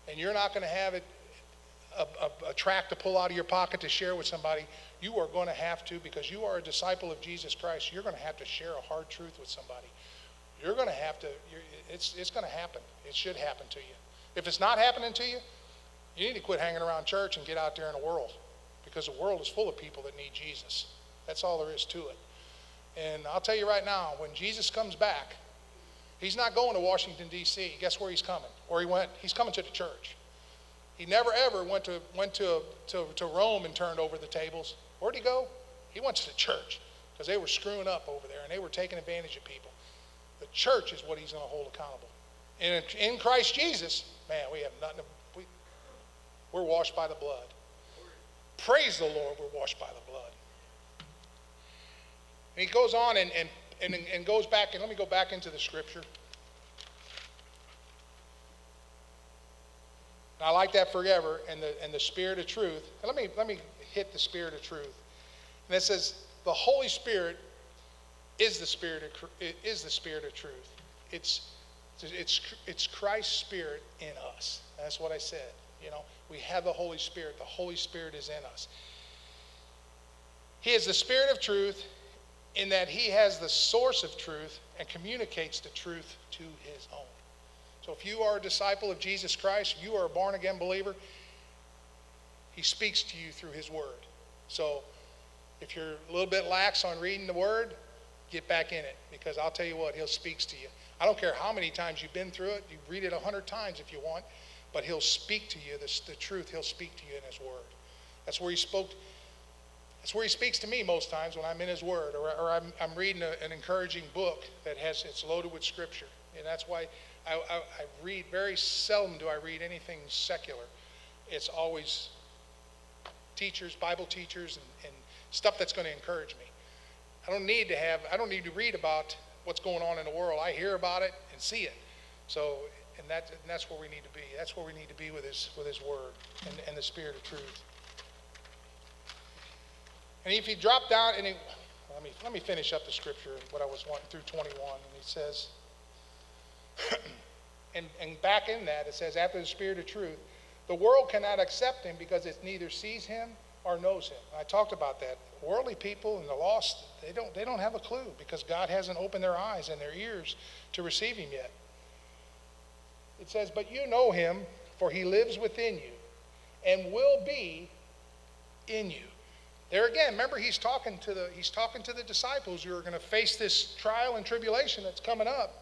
and you're not going to have it a, a, a to pull out of your pocket to share with somebody, you are going to have to, because you are a disciple of Jesus Christ, you're going to have to share a hard truth with somebody. You're going to have to, it's, it's going to happen. It should happen to you. If it's not happening to you, you need to quit hanging around church and get out there in the world because the world is full of people that need Jesus. That's all there is to it. And I'll tell you right now, when Jesus comes back, he's not going to Washington, D.C. Guess where he's coming? Or he went, he's coming to the church. He never ever went to, went to, to, to Rome and turned over the tables. Where'd he go? He went to the church because they were screwing up over there and they were taking advantage of people. The church is what he's going to hold accountable. And in Christ Jesus, man, we have nothing. To, we, we're washed by the blood. Praise the Lord, we're washed by the blood. And he goes on and, and, and, and goes back, and let me go back into the scripture. I like that forever and the, and the spirit of truth. Let me, let me hit the spirit of truth. And it says, the Holy Spirit is the spirit of, is the spirit of truth. It's, it's, it's Christ's spirit in us. That's what I said. You know, we have the Holy Spirit. The Holy Spirit is in us. He is the spirit of truth in that he has the source of truth and communicates the truth to his own. So if you are a disciple of Jesus Christ, you are a born again believer, he speaks to you through his word. So if you're a little bit lax on reading the word, get back in it because I'll tell you what, he'll speaks to you. I don't care how many times you've been through it, you read it a hundred times if you want, but he'll speak to you the, the truth. He'll speak to you in his word. That's where he spoke. That's where he speaks to me most times when I'm in his word or, or I'm, I'm reading a, an encouraging book that has it's loaded with scripture. And that's why I, I, I read very seldom do I read anything secular. It's always teachers, Bible teachers, and, and stuff that's going to encourage me. I don't need to have, I don't need to read about what's going on in the world. I hear about it and see it. So, and, that, and that's where we need to be. That's where we need to be with His, with his Word and, and the Spirit of truth. And if you drop down, and he, let me, let me finish up the scripture, what I was wanting through 21. And he says, and, and back in that, it says, after the Spirit of truth, the world cannot accept him because it neither sees him or knows him. I talked about that. Worldly people and the lost, they don't, they don't have a clue because God hasn't opened their eyes and their ears to receive him yet. It says, But you know him, for he lives within you and will be in you. There again, remember he's talking to the he's talking to the disciples who are going to face this trial and tribulation that's coming up.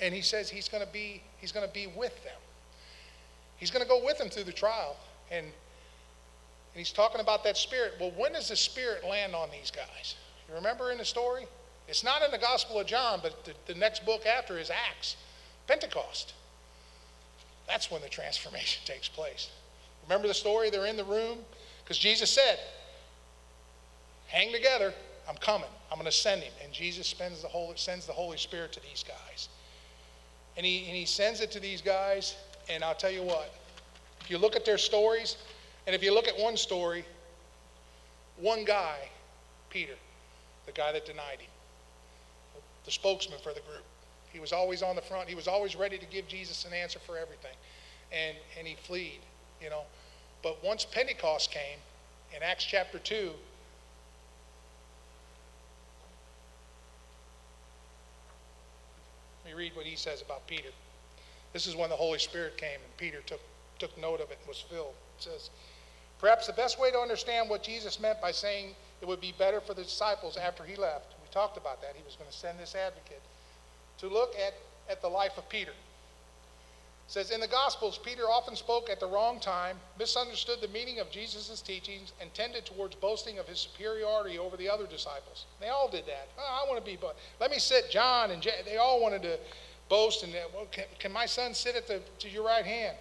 And he says he's going to be he's going to be with them. He's going to go with them through the trial. And and he's talking about that spirit. Well, when does the spirit land on these guys? You remember in the story? It's not in the Gospel of John, but the, the next book after is Acts, Pentecost. That's when the transformation takes place. Remember the story? They're in the room because Jesus said, Hang together, I'm coming. I'm going to send him. And Jesus the sends the Holy Spirit to these guys. And he, and he sends it to these guys, and I'll tell you what, if you look at their stories, and if you look at one story, one guy, Peter, the guy that denied him, the spokesman for the group, he was always on the front. He was always ready to give Jesus an answer for everything. And, and he fled, you know. But once Pentecost came, in Acts chapter 2, me read what he says about Peter. This is when the Holy Spirit came and Peter took, took note of it and was filled. It says, Perhaps the best way to understand what Jesus meant by saying it would be better for the disciples after he left, we talked about that. He was going to send this advocate to look at, at the life of Peter. It says, In the Gospels, Peter often spoke at the wrong time, misunderstood the meaning of Jesus' teachings, and tended towards boasting of his superiority over the other disciples. They all did that. Oh, I want to be, but let me sit. John and they all wanted to boast and well, can, can my son sit at the to your right hand?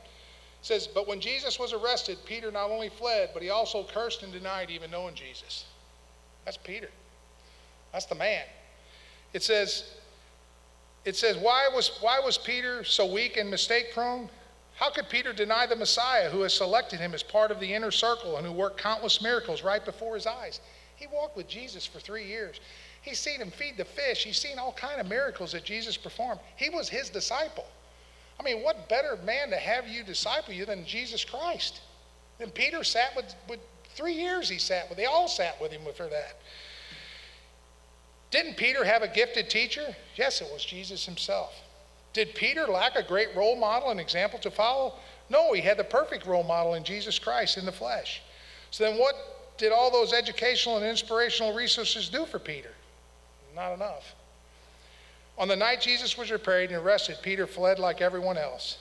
says, But when Jesus was arrested, Peter not only fled, but he also cursed and denied even knowing Jesus. That's Peter. That's the man. It says, it says, why was, why was Peter so weak and mistake prone? How could Peter deny the Messiah who has selected him as part of the inner circle and who worked countless miracles right before his eyes? He walked with Jesus for three years. He's seen him feed the fish. He's seen all kind of miracles that Jesus performed. He was his disciple. I mean, what better man to have you disciple you than Jesus Christ? Then Peter sat with, with three years he sat with. They all sat with him for that. Didn't Peter have a gifted teacher? Yes, it was Jesus himself. Did Peter lack a great role model and example to follow? No, he had the perfect role model in Jesus Christ in the flesh. So then what did all those educational and inspirational resources do for Peter? Not enough. On the night Jesus was betrayed and arrested, Peter fled like everyone else.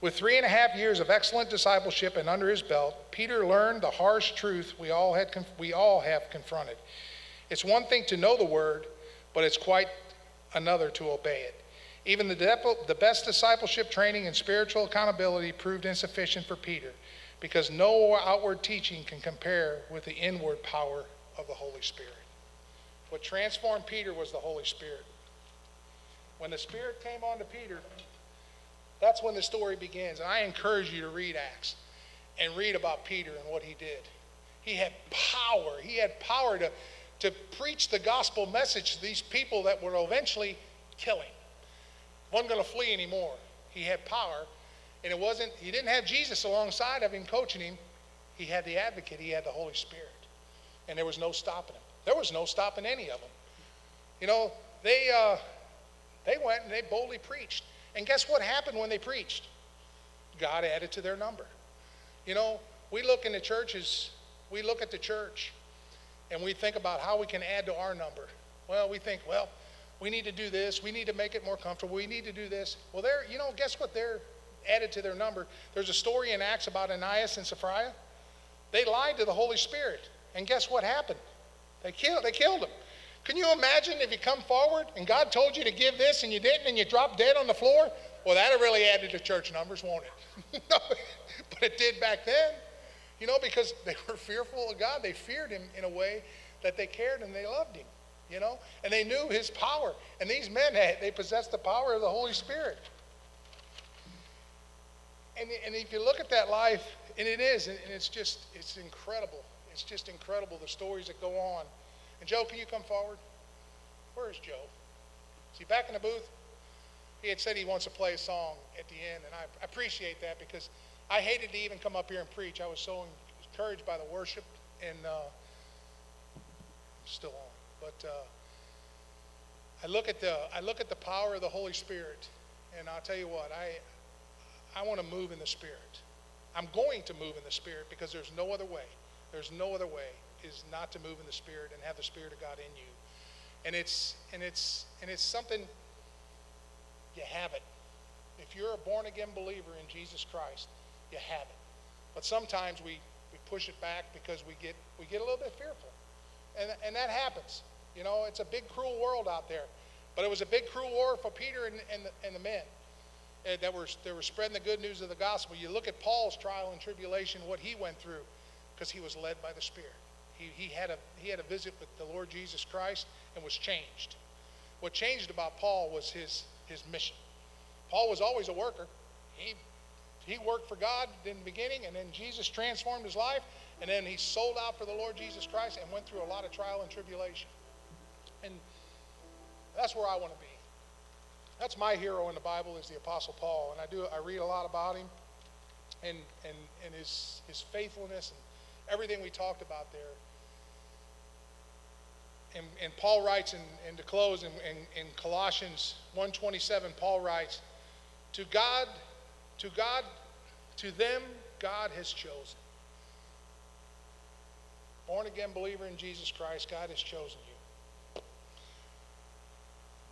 With three and a half years of excellent discipleship and under his belt, Peter learned the harsh truth we all, had, we all have confronted. It's one thing to know the word, but it's quite another to obey it. Even the, the best discipleship training and spiritual accountability proved insufficient for Peter because no outward teaching can compare with the inward power of the Holy Spirit. What transformed Peter was the Holy Spirit. When the Spirit came onto Peter, that's when the story begins. And I encourage you to read Acts and read about Peter and what he did. He had power. He had power to, to preach the gospel message to these people that were eventually killing. Wasn't going to flee anymore. He had power. And it wasn't, he didn't have Jesus alongside of him coaching him. He had the advocate, he had the Holy Spirit. And there was no stopping him. There was no stopping any of them. You know, they, uh, they went and they boldly preached. And guess what happened when they preached? God added to their number. You know, we look in the churches, we look at the church, and we think about how we can add to our number. Well, we think, well, we need to do this, we need to make it more comfortable, we need to do this. Well, they're, you know, guess what? They're added to their number. There's a story in Acts about Ananias and Sapphira. They lied to the Holy Spirit. And guess what happened? They killed, they killed him. Can you imagine if you come forward and God told you to give this and you didn't and you dropped dead on the floor? Well, that'd really added to church numbers, won't it? no, but it did back then. You know, because they were fearful of God. They feared him in a way that they cared and they loved him, you know, and they knew his power. And these men, they possessed the power of the Holy Spirit. And, and if you look at that life, and it is, and it's just, it's incredible. It's just incredible the stories that go on. And Joe, can you come forward? Where is Joe? Is he back in the booth? He had said he wants to play a song at the end, and I appreciate that because I hated to even come up here and preach. I was so encouraged by the worship, and uh, I'm still on. But uh, I look at the I look at the power of the Holy Spirit, and I'll tell you what I I want to move in the Spirit. I'm going to move in the Spirit because there's no other way. There's no other way is not to move in the Spirit and have the Spirit of God in you. And it's and it's and it's something you have it. If you're a born again believer in Jesus Christ, you have it. But sometimes we, we push it back because we get we get a little bit fearful. And and that happens. You know, it's a big cruel world out there. But it was a big cruel war for Peter and, and, the, and the men eh, that were, that were spreading the good news of the gospel. You look at Paul's trial and tribulation, what he went through, because he was led by the Spirit. He, he, had a, he had a visit with the Lord Jesus Christ and was changed. What changed about Paul was his, his mission. Paul was always a worker. He, he worked for God in the beginning, and then Jesus transformed his life, and then he sold out for the Lord Jesus Christ and went through a lot of trial and tribulation. And that's where I want to be. That's my hero in the Bible is the Apostle Paul, and I do I read a lot about him, and and and his his faithfulness and everything we talked about there. And, and Paul writes, in, and to close, in, in, in Colossians 1.27, Paul writes, to God, to God, to them God has chosen. Born again believer in Jesus Christ, God has chosen you.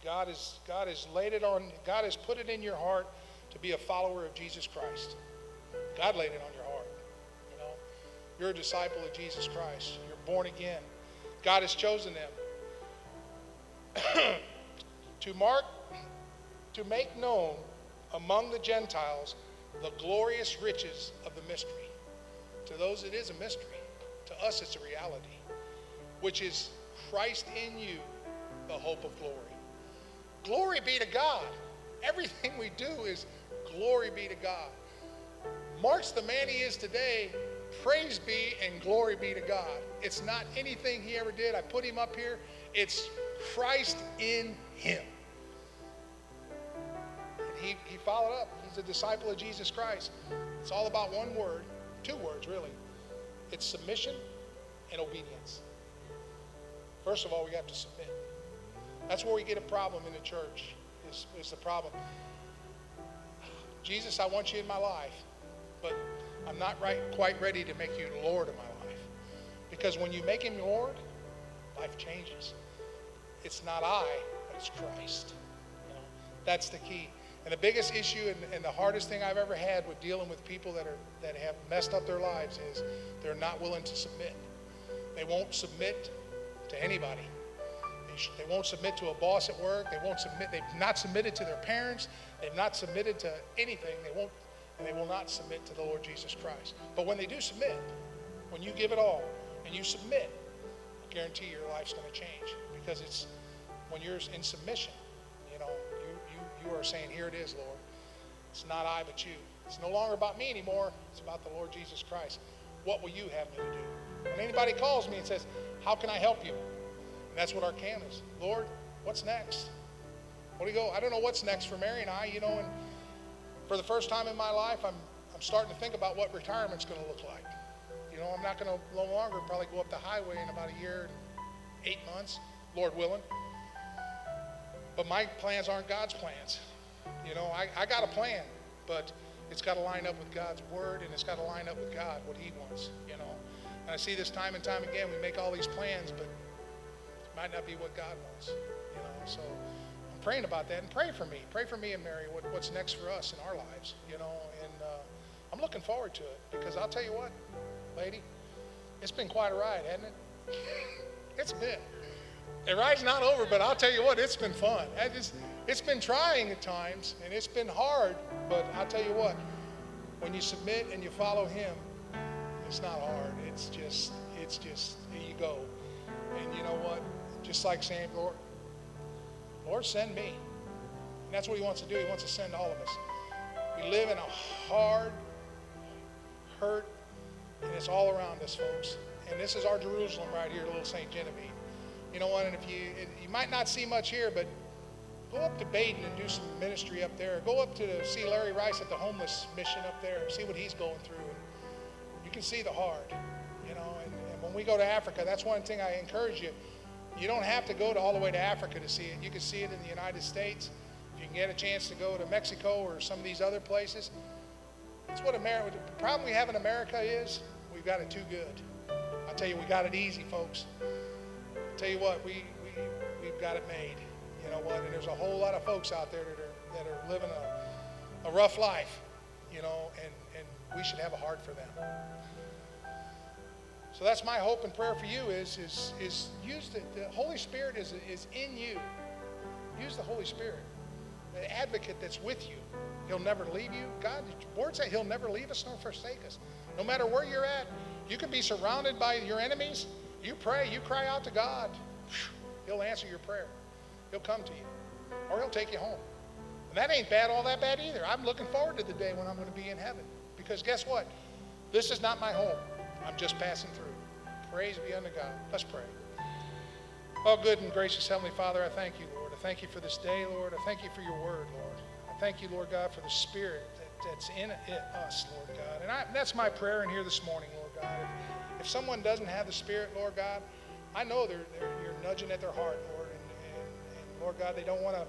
God has, God has laid it on, God has put it in your heart to be a follower of Jesus Christ. God laid it on your heart. You know, you're a disciple of Jesus Christ. You're born again. God has chosen them to mark, to make known among the Gentiles the glorious riches of the mystery. To those, it is a mystery. To us, it's a reality, which is Christ in you, the hope of glory. Glory be to God. Everything we do is glory be to God. Mark's the man he is today. Praise be and glory be to God. It's not anything he ever did. I put him up here. It's Christ in him. He, he followed up. He's a disciple of Jesus Christ. It's all about one word, two words really. It's submission and obedience. First of all, we have to submit. That's where we get a problem in the church, is, is the problem. Jesus, I want you in my life, but I'm not right, quite ready to make you Lord of my life. Because when you make him Lord, life changes. It's not I, but it's Christ. You know, that's the key. And the biggest issue and, and, the hardest thing I've ever had with dealing with people that are that have messed up their lives is they're not willing to submit. They won't submit to anybody. They, sh- they won't submit to a boss at work. They won't submit. They've not submitted to their parents. They've not submitted to anything. They won't, and they will not submit to the Lord Jesus Christ. But when they do submit, when you give it all and you submit, I guarantee your life's going to change because it's when you're in submission. You are saying, "Here it is, Lord. It's not I, but you. It's no longer about me anymore. It's about the Lord Jesus Christ. What will you have me to do?" When anybody calls me and says, "How can I help you?" And that's what our can is. Lord, what's next? What do you go? I don't know what's next for Mary and I, you know, and for the first time in my life, I'm, I'm starting to think about what retirement's going to look like. You know, I'm not going to no longer probably go up the highway in about a year and eight months, Lord willing. But my plans aren't God's plans. You know, I, I got a plan, but it's got to line up with God's word and it's got to line up with God, what He wants, you know. And I see this time and time again. We make all these plans, but it might not be what God wants, you know. So I'm praying about that and pray for me. Pray for me and Mary, what, what's next for us in our lives, you know. And uh, I'm looking forward to it because I'll tell you what, lady, it's been quite a ride, hasn't it? it's been. The ride's not over, but I'll tell you what, it's been fun. Just, it's been trying at times, and it's been hard, but I'll tell you what, when you submit and you follow Him, it's not hard. It's just, it's just, here you go. And you know what? Just like saying, Lord, Lord, send me. And that's what He wants to do. He wants to send all of us. We live in a hard, hurt, and it's all around us, folks. And this is our Jerusalem right here, little St. Genevieve. You know what? And if you, you might not see much here, but go up to Baden and do some ministry up there. Go up to see Larry Rice at the homeless mission up there see what he's going through. And you can see the hard, you know. And, and when we go to Africa, that's one thing I encourage you. You don't have to go to all the way to Africa to see it. You can see it in the United States. If you can get a chance to go to Mexico or some of these other places, that's what America. The problem we have in America is we've got it too good. I'll tell you, we got it easy, folks. Tell you what, we, we, we've got it made. You know what? And there's a whole lot of folks out there that are, that are living a, a rough life, you know, and, and we should have a heart for them. So that's my hope and prayer for you is, is, is use the, the Holy Spirit is, is in you. Use the Holy Spirit, the advocate that's with you. He'll never leave you. God, the word said he'll never leave us nor forsake us. No matter where you're at, you can be surrounded by your enemies. You pray, you cry out to God. He'll answer your prayer. He'll come to you. Or he'll take you home. And that ain't bad, all that bad either. I'm looking forward to the day when I'm going to be in heaven. Because guess what? This is not my home. I'm just passing through. Praise be unto God. Let's pray. Oh, good and gracious Heavenly Father, I thank you, Lord. I thank you for this day, Lord. I thank you for your word, Lord. I thank you, Lord God, for the Spirit that, that's in it, us, Lord God. And I, that's my prayer in here this morning, Lord God. If, if someone doesn't have the Spirit, Lord God, I know they're, they're, you're nudging at their heart, Lord. And, and, and Lord God, they don't want to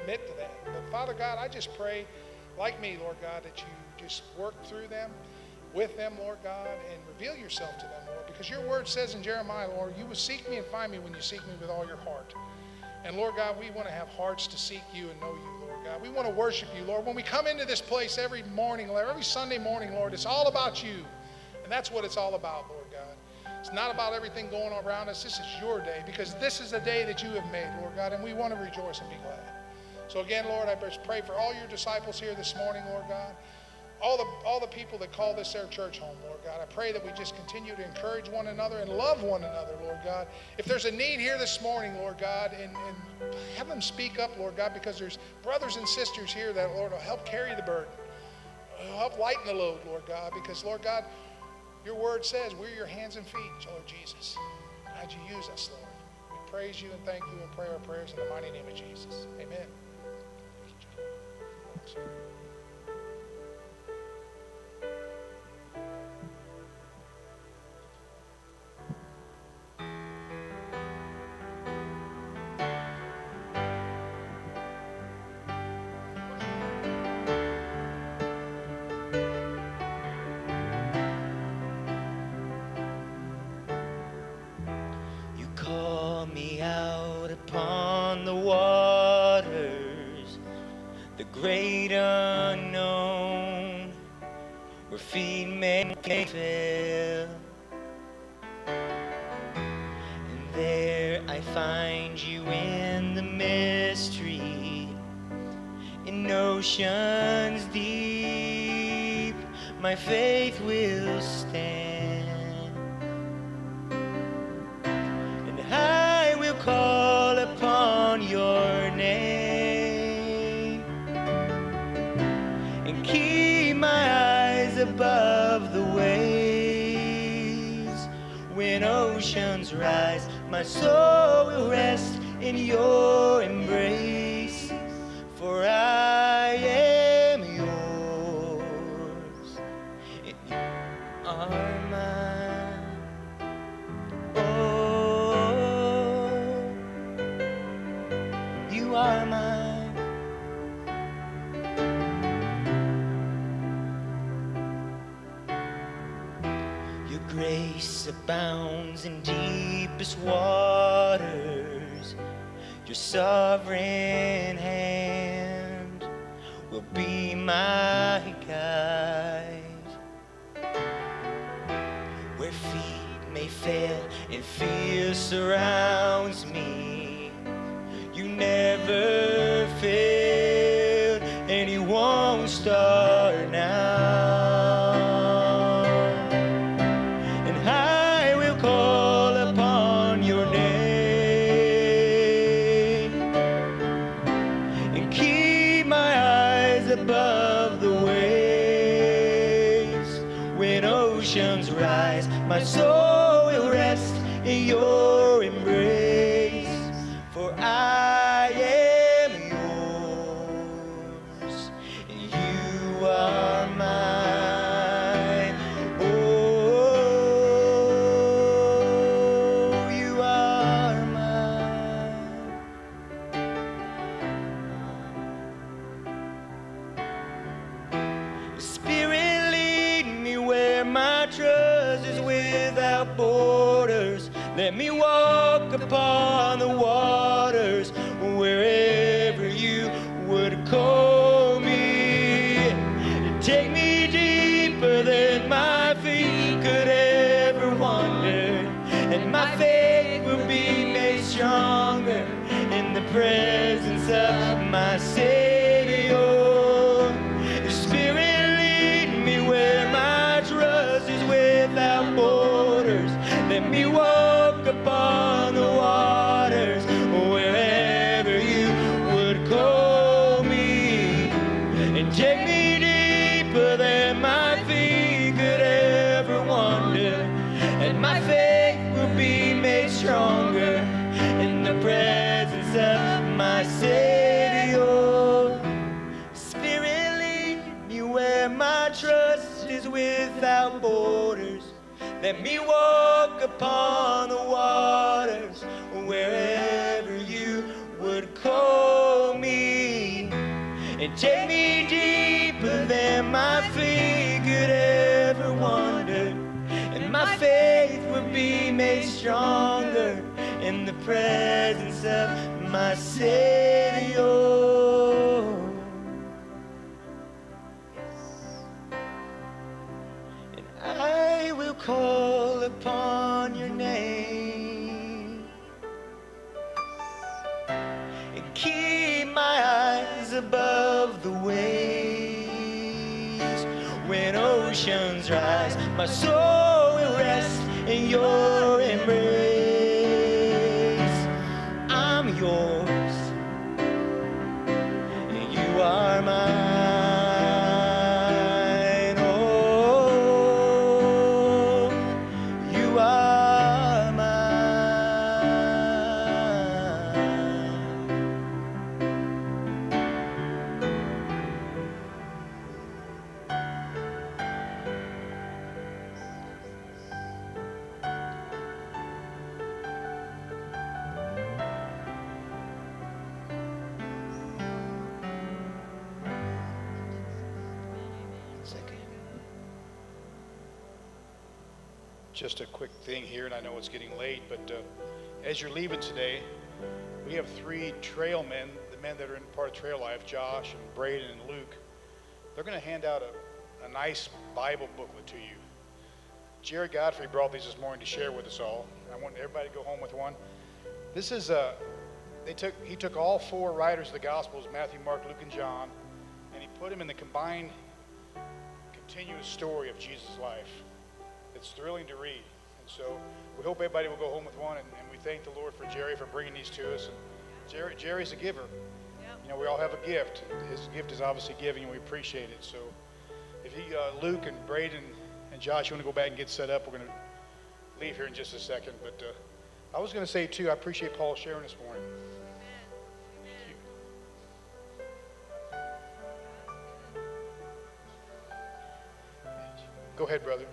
admit to that. But Father God, I just pray, like me, Lord God, that you just work through them, with them, Lord God, and reveal yourself to them, Lord. Because your word says in Jeremiah, Lord, you will seek me and find me when you seek me with all your heart. And Lord God, we want to have hearts to seek you and know you, Lord God. We want to worship you, Lord. When we come into this place every morning, Lord, every Sunday morning, Lord, it's all about you. And that's what it's all about, Lord God. It's not about everything going on around us. This is your day because this is the day that you have made, Lord God, and we want to rejoice and be glad. So again, Lord, I pray for all your disciples here this morning, Lord God. All the, all the people that call this their church home, Lord God. I pray that we just continue to encourage one another and love one another, Lord God. If there's a need here this morning, Lord God, and, and have them speak up, Lord God, because there's brothers and sisters here that, Lord, will help carry the burden. Help lighten the load, Lord God, because, Lord God, your word says we're your hands and feet, Lord Jesus. How'd you use us, Lord? We praise you and thank you and pray our prayers in the mighty name of Jesus. Amen. my Savior. Yes. I will call upon your name and keep my eyes above the waves when oceans rise. My soul. late, but uh, as you're leaving today, we have three trail men, the men that are in part of Trail Life, Josh and Braden and Luke. They're going to hand out a, a nice Bible booklet to you. Jerry Godfrey brought these this morning to share with us all. I want everybody to go home with one. This is a, they took, he took all four writers of the Gospels, Matthew, Mark, Luke, and John, and he put them in the combined continuous story of Jesus' life. It's thrilling to read and so we hope everybody will go home with one. And, and we thank the Lord for Jerry for bringing these to us. And Jerry, Jerry's a giver. You know, we all have a gift. His gift is obviously giving, and we appreciate it. So, if he, uh, Luke and Braden and Josh, you want to go back and get set up, we're going to leave here in just a second. But uh, I was going to say too, I appreciate Paul sharing this morning. Go ahead, brother.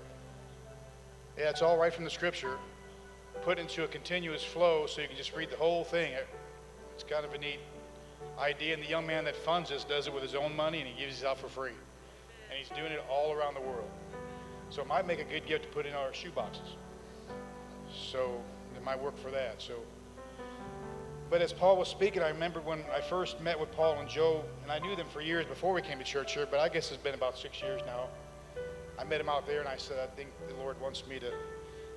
Yeah, it's all right from the scripture, put into a continuous flow so you can just read the whole thing. It's kind of a neat idea. And the young man that funds this does it with his own money and he gives it out for free. And he's doing it all around the world. So it might make a good gift to put in our shoe boxes. So it might work for that. So, but as Paul was speaking, I remember when I first met with Paul and Joe, and I knew them for years before we came to church here, but I guess it's been about six years now. I met him out there and I said, I think the Lord wants me to,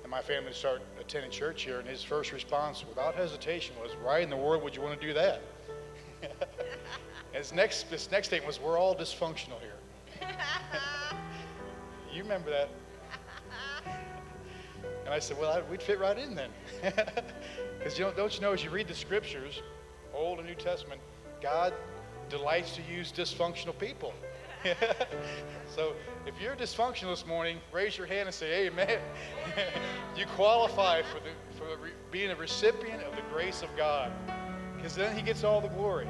and my family to start attending church here. And his first response, without hesitation, was, Why in the world would you want to do that? his next, his next statement was, We're all dysfunctional here. you remember that? And I said, Well, I, we'd fit right in then. Because you know, don't you know, as you read the scriptures, Old and New Testament, God delights to use dysfunctional people. so if you're dysfunctional this morning, raise your hand and say, Amen. you qualify for, the, for re- being a recipient of the grace of God. Because then He gets all the glory.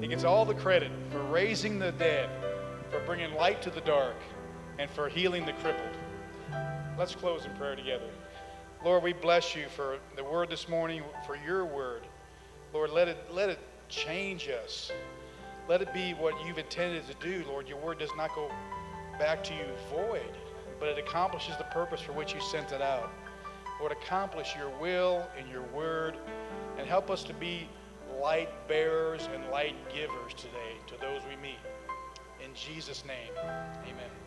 He gets all the credit for raising the dead, for bringing light to the dark, and for healing the crippled. Let's close in prayer together. Lord, we bless you for the word this morning, for your word. Lord, let it, let it change us. Let it be what you've intended to do, Lord. Your word does not go back to you void, but it accomplishes the purpose for which you sent it out. Lord, accomplish your will and your word, and help us to be light bearers and light givers today to those we meet. In Jesus' name, amen.